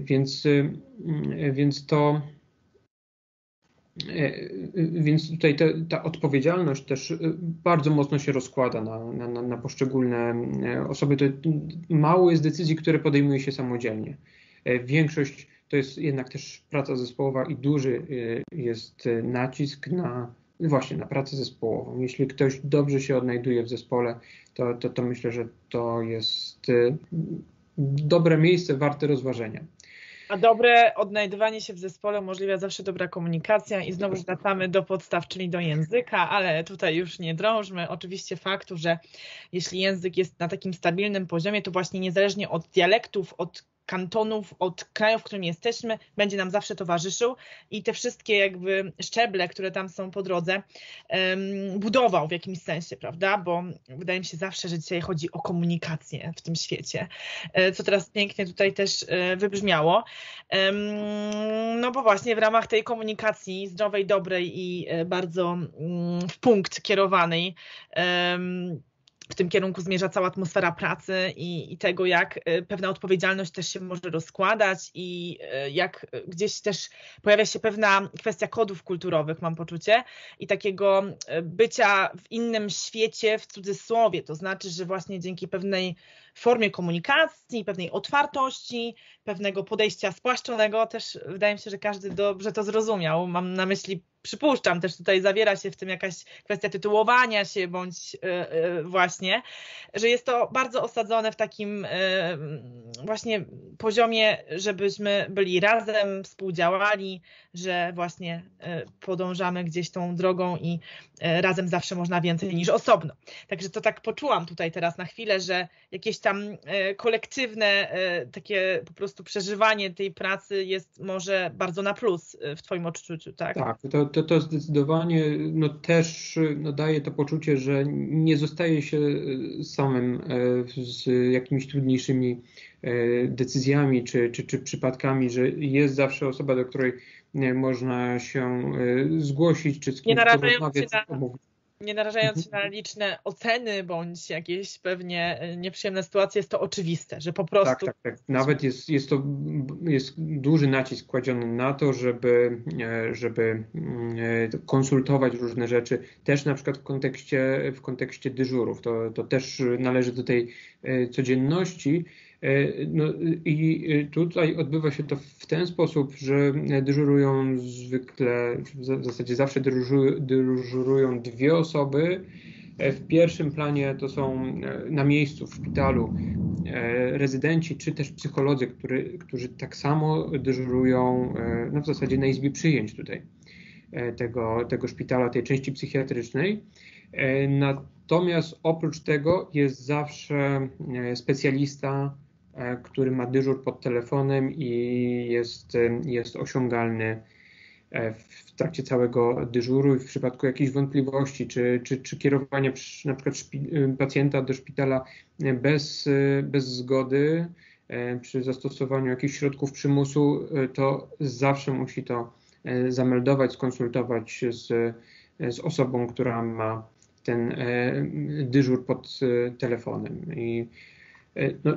Więc, więc to Więc tutaj te, ta odpowiedzialność też bardzo mocno się rozkłada na, na, na poszczególne osoby. To mało jest decyzji, które podejmuje się samodzielnie. Większość to jest jednak też praca zespołowa i duży jest nacisk na właśnie na pracę zespołową. Jeśli ktoś dobrze się odnajduje w zespole, to, to, to myślę, że to jest y, dobre miejsce warte rozważenia. A dobre odnajdywanie się w zespole umożliwia zawsze dobra komunikacja i znowu wracamy do podstaw, czyli do języka, ale tutaj już nie drążmy oczywiście faktu, że jeśli język jest na takim stabilnym poziomie, to właśnie niezależnie od dialektów, od kantonów, od kraju, w którym jesteśmy, będzie nam zawsze towarzyszył i te wszystkie jakby szczeble, które tam są po drodze, budował w jakimś sensie, prawda? Bo wydaje mi się zawsze, że dzisiaj chodzi o komunikację w tym świecie, e, co teraz pięknie tutaj też e, wybrzmiało. No bo właśnie w ramach tej komunikacji zdrowej, dobrej i e, bardzo mm, w punkt kierowanej, w tym kierunku zmierza cała atmosfera pracy i, i, tego, jak e, pewna odpowiedzialność też się może rozkładać i e, jak gdzieś też pojawia się pewna kwestia kodów kulturowych, mam poczucie, i takiego bycia w innym świecie w cudzysłowie. To znaczy, że właśnie dzięki pewnej formie komunikacji, pewnej otwartości, pewnego podejścia spłaszczonego, też wydaje mi się, że każdy dobrze to zrozumiał. Mam na myśli przypuszczam, też tutaj zawiera się w tym jakaś kwestia tytułowania się, bądź e, e, właśnie, że jest to bardzo osadzone w takim e, właśnie poziomie, żebyśmy byli razem, współdziałali, że właśnie podążamy gdzieś tą drogą i razem zawsze można więcej niż osobno. Także to tak poczułam tutaj teraz na chwilę, że jakieś tam kolektywne takie po prostu przeżywanie tej pracy jest może bardzo na plus w Twoim odczuciu, tak? Tak, to, to, to zdecydowanie no, też no, daje to poczucie, że nie zostaje się samym e, z jakimiś trudniejszymi e, decyzjami czy, czy, czy przypadkami, że jest zawsze osoba, do której można się e, zgłosić, czy z kimś porozmawiać, omówić nie narażając się na liczne oceny bądź jakieś pewnie e, nieprzyjemne sytuacje, jest to oczywiste, że po prostu. Tak, tak, tak. Nawet jest, jest to jest duży nacisk kładziony na to, żeby, e, żeby mm, e, konsultować różne rzeczy, też na przykład w kontekście, w kontekście dyżurów. To, to też należy do tej codzienności. E, no i e, tutaj odbywa się to w ten sposób, że dyżurują zwykle, w zasadzie zawsze dyżurują dwie osoby. E, w pierwszym planie to są na miejscu w szpitalu rezydenci, czy też psycholodzy, który, którzy tak samo dyżurują no w zasadzie na izbie przyjęć tutaj tego, tego szpitala, tej części psychiatrycznej. Natomiast oprócz tego jest zawsze specjalista który ma dyżur pod telefonem i jest, e, jest osiągalny e, w trakcie całego dyżuru i w przypadku jakichś wątpliwości, czy, czy, czy kierowania na przykład pacjenta do szpitala bez, bez zgody, przy zastosowaniu jakichś środków przymusu, to zawsze musi to zameldować, skonsultować z, z osobą, która ma ten dyżur pod telefonem. I E, no,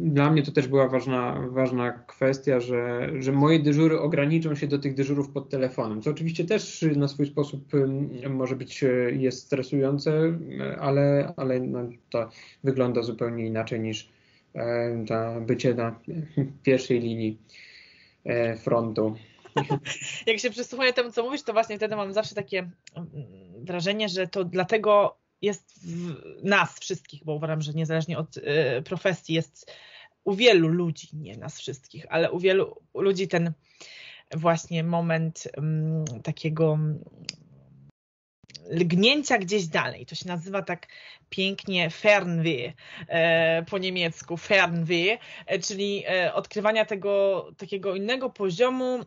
dla mnie to też była ważna, ważna kwestia, że, że moje dyżury ograniczą się do tych dyżurów pod telefonem, co oczywiście też na swój sposób może być, e, jest stresujące, ale, ale no, to wygląda zupełnie inaczej niż e, to bycie na pierwszej linii frontu. Jak się przysłuchuję temu, co mówisz, to właśnie wtedy mam zawsze takie wrażenie, że to dlatego jest w nas wszystkich, bo uważam, że niezależnie od y, profesji jest u wielu ludzi, nie nas wszystkich, ale u wielu ludzi ten właśnie moment um, takiego mm, lgnięcia gdzieś dalej. To się nazywa tak pięknie Fernweh po niemiecku, Fernweh, czyli e, odkrywania tego takiego innego poziomu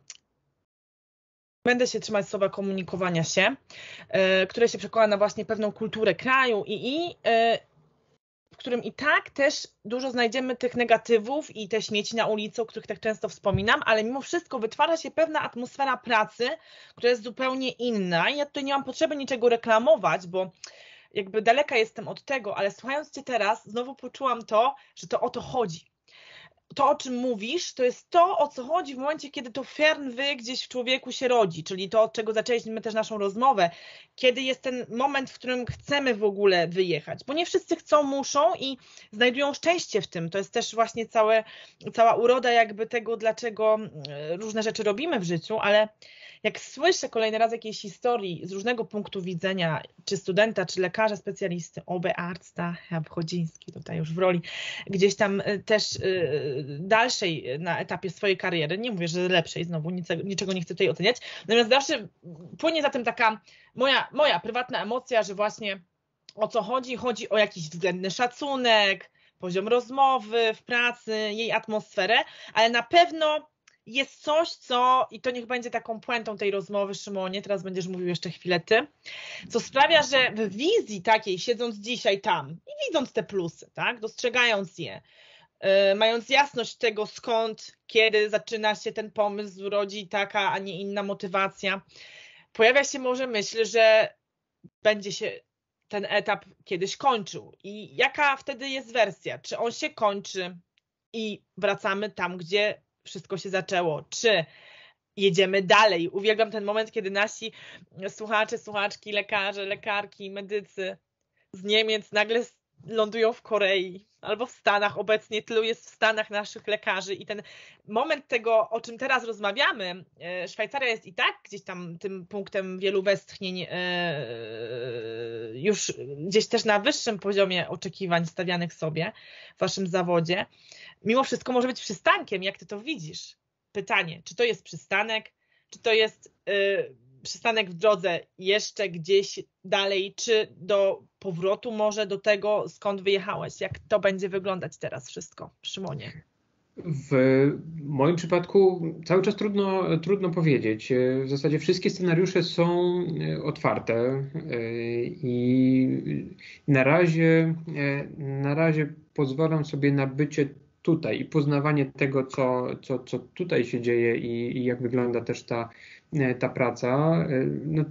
będę się trzymać słowa komunikowania się, e, które się przekłada na właśnie pewną kulturę kraju i, i e, w którym i tak też dużo znajdziemy tych negatywów i te śmieci na ulicy, o których tak często wspominam, ale mimo wszystko wytwarza się pewna atmosfera pracy, która jest zupełnie inna. I ja tutaj nie mam potrzeby niczego reklamować, bo jakby daleka jestem od tego, ale słuchając Cię teraz, znowu poczułam to, że to o to chodzi to, o czym mówisz, to jest to, o co chodzi w momencie, kiedy to fernwy gdzieś w człowieku się rodzi, czyli to, od czego zaczęliśmy też naszą rozmowę, kiedy jest ten moment, w którym chcemy w ogóle wyjechać, bo nie wszyscy chcą, muszą i znajdują szczęście w tym. To jest też właśnie całe, cała uroda jakby tego, dlaczego mm, różne rzeczy robimy w życiu, ale jak słyszę kolejny raz jakiejś historii z różnego punktu widzenia, czy studenta, czy lekarza, specjalisty, oby arsta, ja Wchodziński tutaj już w roli, gdzieś tam y, też y, dalszej na etapie swojej kariery, nie mówię, że lepszej, znowu niczego nie chcę tutaj oceniać, natomiast zawsze płynie za tym taka moja, moja prywatna emocja, że właśnie o co chodzi? Chodzi o jakiś względny szacunek, poziom rozmowy w pracy, jej atmosferę, ale na pewno jest coś, co, i to niech będzie taką puentą tej rozmowy, Szymonie, teraz będziesz mówił jeszcze chwilę ty, co sprawia, że w wizji takiej, siedząc dzisiaj tam i widząc te plusy, tak, dostrzegając je, yy, mając jasność tego, skąd, kiedy zaczyna się ten pomysł, rodzi taka, a nie inna motywacja, pojawia się może myśl, że będzie się ten etap kiedyś kończył. I jaka wtedy jest wersja? Czy on się kończy i wracamy tam, gdzie wszystko się zaczęło, czy jedziemy dalej. Uwielbiam ten moment, kiedy nasi słuchacze, słuchaczki, lekarze, lekarki, medycy z Niemiec nagle lądują w Korei albo w Stanach. Obecnie tylu jest w Stanach naszych lekarzy i ten moment tego, o czym teraz rozmawiamy, e, Szwajcaria jest i tak gdzieś tam tym punktem wielu westchnień e, już gdzieś też na wyższym poziomie oczekiwań stawianych sobie w waszym zawodzie mimo wszystko może być przystankiem. Jak ty to widzisz? Pytanie, czy to jest przystanek, czy to jest y, przystanek w drodze jeszcze gdzieś dalej, czy do powrotu może do tego, skąd wyjechałeś? Jak to będzie wyglądać teraz wszystko, Szymonie? W moim przypadku cały czas trudno, trudno powiedzieć. W zasadzie wszystkie scenariusze są otwarte i na razie, na razie pozwalam sobie na bycie tutaj i poznawanie tego, co, co, co tutaj się dzieje i, i jak wygląda też ta, e, ta praca. E, no,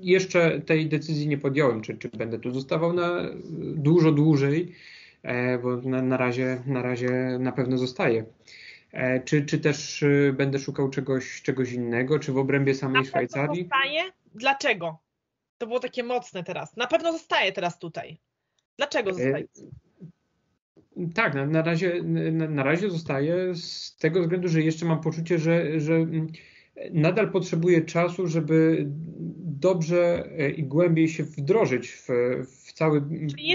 jeszcze tej decyzji nie podjąłem, czy, czy będę tu zostawał na dużo dłużej, e, bo na, na, razie, na razie na pewno zostaję. Czy, czy też będę szukał czegoś, czegoś innego, czy w obrębie samej na Szwajcarii? Zostaje? Dlaczego? To było takie mocne teraz. Na pewno zostaje teraz tutaj. Dlaczego zostaje? Tak, na, na, razie, na, na razie zostaje z tego względu, że jeszcze mam poczucie, że, że nadal potrzebuję czasu, żeby dobrze e, i głębiej się wdrożyć w, w cały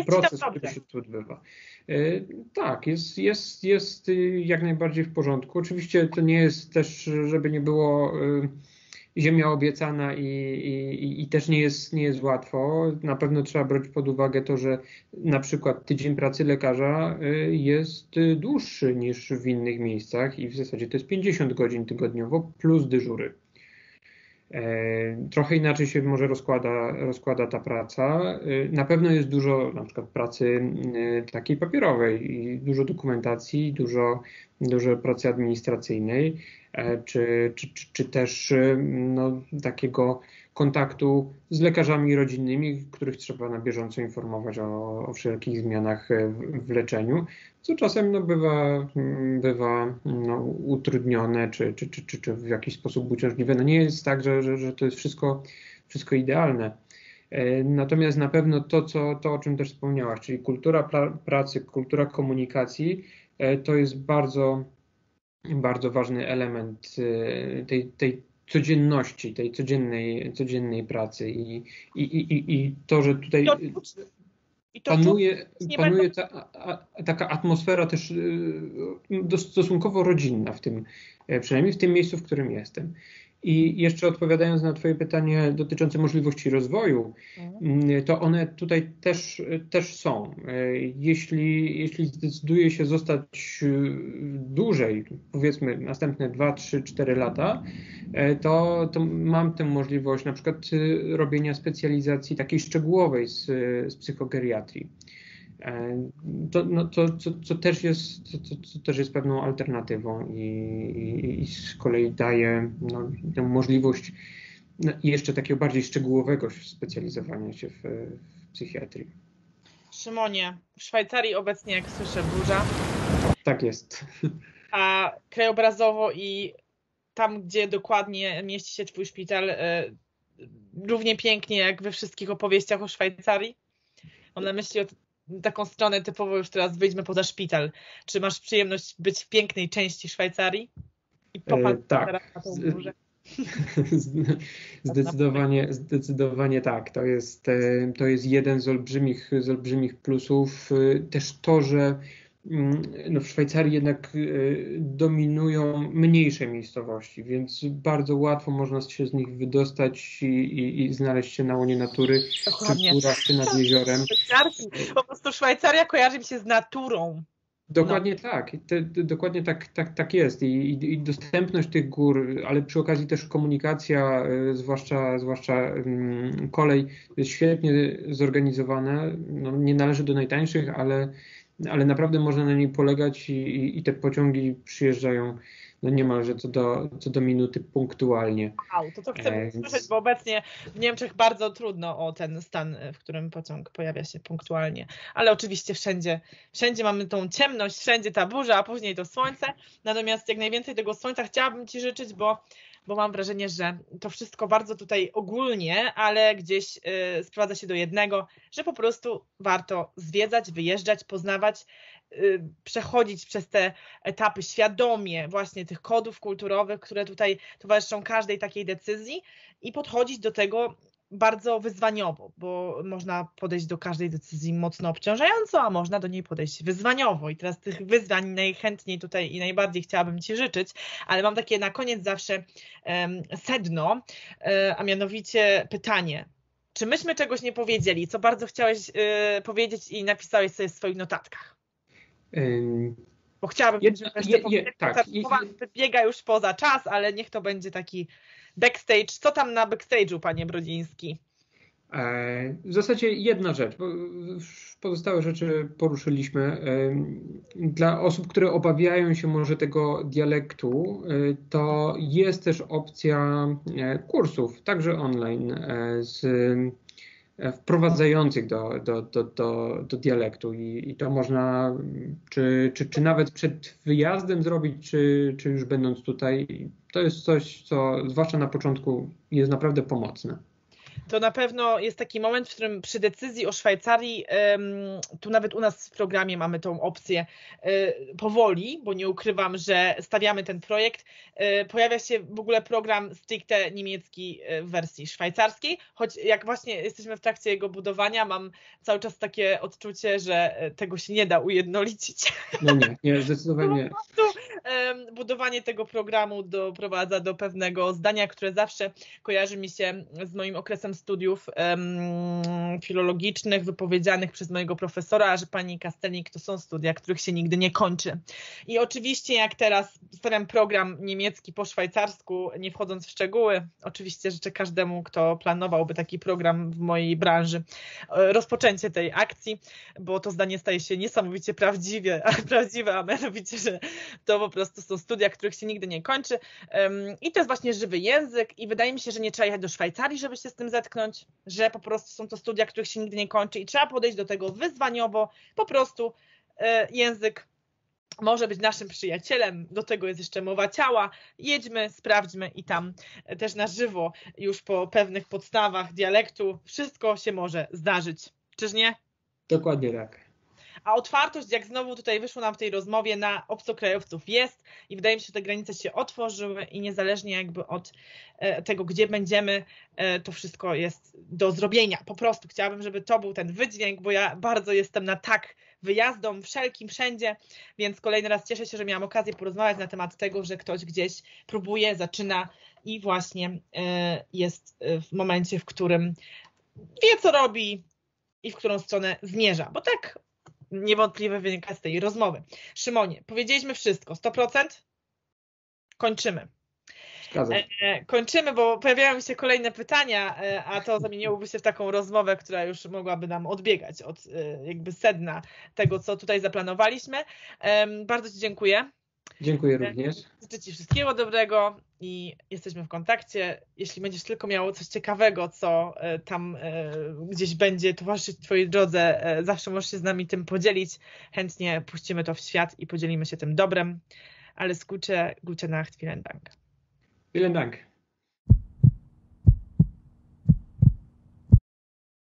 proces, który się tu odbywa. E, tak, jest, jest, jest jak najbardziej w porządku. Oczywiście to nie jest też, żeby nie było e, ziemia obiecana i, i, i, też nie jest, nie jest łatwo. Na pewno trzeba brać pod uwagę to, że na przykład tydzień pracy lekarza y, jest dłuższy niż w innych miejscach i w zasadzie to jest 50 godzin tygodniowo plus dyżury. E, trochę inaczej się może rozkłada, rozkłada ta praca. E, na pewno jest dużo na przykład pracy e, takiej papierowej i dużo dokumentacji, dużo, dużo pracy administracyjnej, czy, czy, czy, czy też no, takiego kontaktu z lekarzami rodzinnymi, których trzeba na bieżąco informować o, o wszelkich zmianach w, w, leczeniu, co czasem no, bywa, bywa no, utrudnione czy, czy, czy, czy, czy w jakiś sposób uciążliwe. No nie jest tak, że, że, że to jest wszystko, wszystko idealne. E, natomiast na pewno to, co, to, o czym też wspomniałaś, czyli kultura pra pracy, kultura komunikacji, e, to jest bardzo, bardzo ważny element e, tej, tej codzienności, tej codziennej, codziennej pracy i, i, i, i to, że tutaj panuje, panuje ta, a, taka atmosfera też y, stosunkowo rodzinna w tym, e, przynajmniej w tym miejscu, w którym jestem. I jeszcze odpowiadając na Twoje pytanie dotyczące możliwości rozwoju, mhm. to one tutaj też, też są. Jeśli, jeśli zdecyduje się zostać dłużej, powiedzmy następne 2, 3, 4 lata, to, to mam tę możliwość na przykład robienia specjalizacji takiej szczegółowej z, z psychogeriatrii. E, to, no, to, to, to, też jest, to, to, też jest pewną alternatywą i, i, i z kolei daje no, tę możliwość no, jeszcze takiego bardziej szczegółowego specjalizowania się w, w psychiatrii. Szymonie, w Szwajcarii obecnie, jak słyszę, burza. Tak jest. A krajobrazowo i tam, gdzie dokładnie mieści się Twój szpital, e, równie pięknie jak we wszystkich opowieściach o Szwajcarii? Mam na myśli taką stronę typowo już teraz wyjdźmy poza szpital. Czy masz przyjemność być w pięknej części Szwajcarii? I popatrz e, tak. teraz na tą górę. Zdecydowanie, zdecydowanie tak. To jest, e, to jest jeden z olbrzymich, z olbrzymich plusów. E, też to, że no w Szwajcarii jednak e, dominują mniejsze miejscowości, więc bardzo łatwo można się z nich wydostać i, i, i znaleźć się na łonie natury, Dokładnie. czy w górach, czy nad jeziorem. Po prostu Szwajcaria kojarzy mi się z naturą. Dokładnie no. tak, te, dokładnie tak, tak, tak jest I, I, I, dostępność tych gór, ale przy okazji też komunikacja, e, zwłaszcza, zwłaszcza um, kolej jest świetnie zorganizowana. No, nie należy do najtańszych, ale, ale naprawdę można na niej polegać i, i te pociągi przyjeżdżają no niemalże co do, co do minuty punktualnie. Wow, to to chcę e, słyszeć, bo obecnie w Niemczech bardzo trudno o ten stan, w którym pociąg pojawia się punktualnie. Ale oczywiście wszędzie, wszędzie mamy tą ciemność, wszędzie ta burza, a później to słońce. Natomiast jak najwięcej tego słońca chciałabym Ci życzyć, bo bo mam wrażenie, że to wszystko bardzo tutaj ogólnie, ale gdzieś y, sprowadza się do jednego, że po prostu warto zwiedzać, wyjeżdżać, poznawać, y, przechodzić przez te etapy świadomie właśnie tych kodów kulturowych, które tutaj towarzyszą każdej takiej decyzji i podchodzić do tego bardzo wyzwaniowo, bo można podejść do każdej decyzji mocno obciążająco, a można do niej podejść wyzwaniowo. I teraz tych wyzwań najchętniej tutaj i najbardziej chciałabym Ci życzyć, ale mam takie na koniec zawsze um, sedno, um, a mianowicie pytanie. Czy myśmy czegoś nie powiedzieli, co bardzo chciałeś y, powiedzieć i napisałeś sobie w swoich notatkach? Bo chciałabym, żebyśmy jeszcze je, je, tak, biega już poza czas, ale niech to będzie taki backstage. Co tam na backstage'u, panie Brodziński? E, w zasadzie jedna rzecz, bo pozostałe rzeczy poruszyliśmy. E, dla osób, które obawiają się może tego dialektu, e, to jest też opcja kursów, także online, z wprowadzających do, do, do, do, do dialektu I, i to można czy, czy, czy nawet przed wyjazdem zrobić, czy, czy już będąc tutaj. To jest coś, co zwłaszcza na początku jest naprawdę pomocne to na pewno jest taki moment, w którym przy decyzji o Szwajcarii, tu nawet u nas w programie mamy tą opcję e, powoli, bo nie ukrywam, że stawiamy ten projekt. E, pojawia się w ogóle program stricte niemiecki e, w wersji szwajcarskiej, choć jak właśnie jesteśmy w trakcie jego budowania, mam cały czas takie odczucie, że tego się nie da ujednolicić. No nie, nie, zdecydowanie. Po prostu budowanie tego programu doprowadza do pewnego zdania, które zawsze kojarzy mi się z moim okresem studiów um, filologicznych wypowiedzianych przez mojego profesora, że pani Kastelnik to są studia, których się nigdy nie kończy. I oczywiście jak teraz stawiam program niemiecki po szwajcarsku, nie wchodząc w szczegóły, oczywiście życzę każdemu, kto planowałby taki program w mojej branży, e, rozpoczęcie tej akcji, bo to zdanie staje się niesamowicie prawdziwe, prawdziwe a mianowicie, że to po prostu są studia, których się nigdy nie kończy i to jest właśnie żywy język i wydaje mi się, że nie trzeba jechać do Szwajcarii, żeby się z tym zetknąć, że po prostu są to studia, których się nigdy nie kończy i trzeba podejść do tego wyzwaniowo, po prostu e, język może być naszym przyjacielem, do tego jest jeszcze mowa ciała. Jedźmy, sprawdźmy i tam też na żywo, już po pewnych podstawach dialektu, wszystko się może zdarzyć. Czyż nie? Dokładnie tak. A otwartość, jak znowu tutaj wyszło nam w tej rozmowie, na obcokrajowców jest i wydaje mi się, że te granice się otworzyły i niezależnie jakby od e, tego, gdzie będziemy, e, to wszystko jest do zrobienia. Po prostu chciałabym, żeby to był ten wydźwięk, bo ja bardzo jestem na tak wyjazdom, wszelkim, wszędzie, więc kolejny raz cieszę się, że miałam okazję porozmawiać na temat tego, że ktoś gdzieś próbuje, zaczyna i właśnie e, jest w momencie, w którym wie, co robi, i w którą stronę zmierza. Bo tak niewątpliwie wynika z tej rozmowy. Szymonie, powiedzieliśmy wszystko. 100%? Kończymy. E, kończymy, bo pojawiają się kolejne pytania, e, a to zamieniłoby się w taką rozmowę, która już mogłaby nam odbiegać od e, jakby sedna tego, co tutaj zaplanowaliśmy. Bardzo Ci dziękuję. Dziękuję również. Życzę Ci wszystkiego dobrego i jesteśmy w kontakcie. Jeśli będziesz tylko miał coś ciekawego, co e, tam e, gdzieś będzie towarzyszyć Twojej drodze, e, zawsze możesz się z nami tym podzielić. Chętnie puścimy to w świat i podzielimy się tym dobrem. Alles Gute, gute Nacht, vielen Dank. Vielen Dank.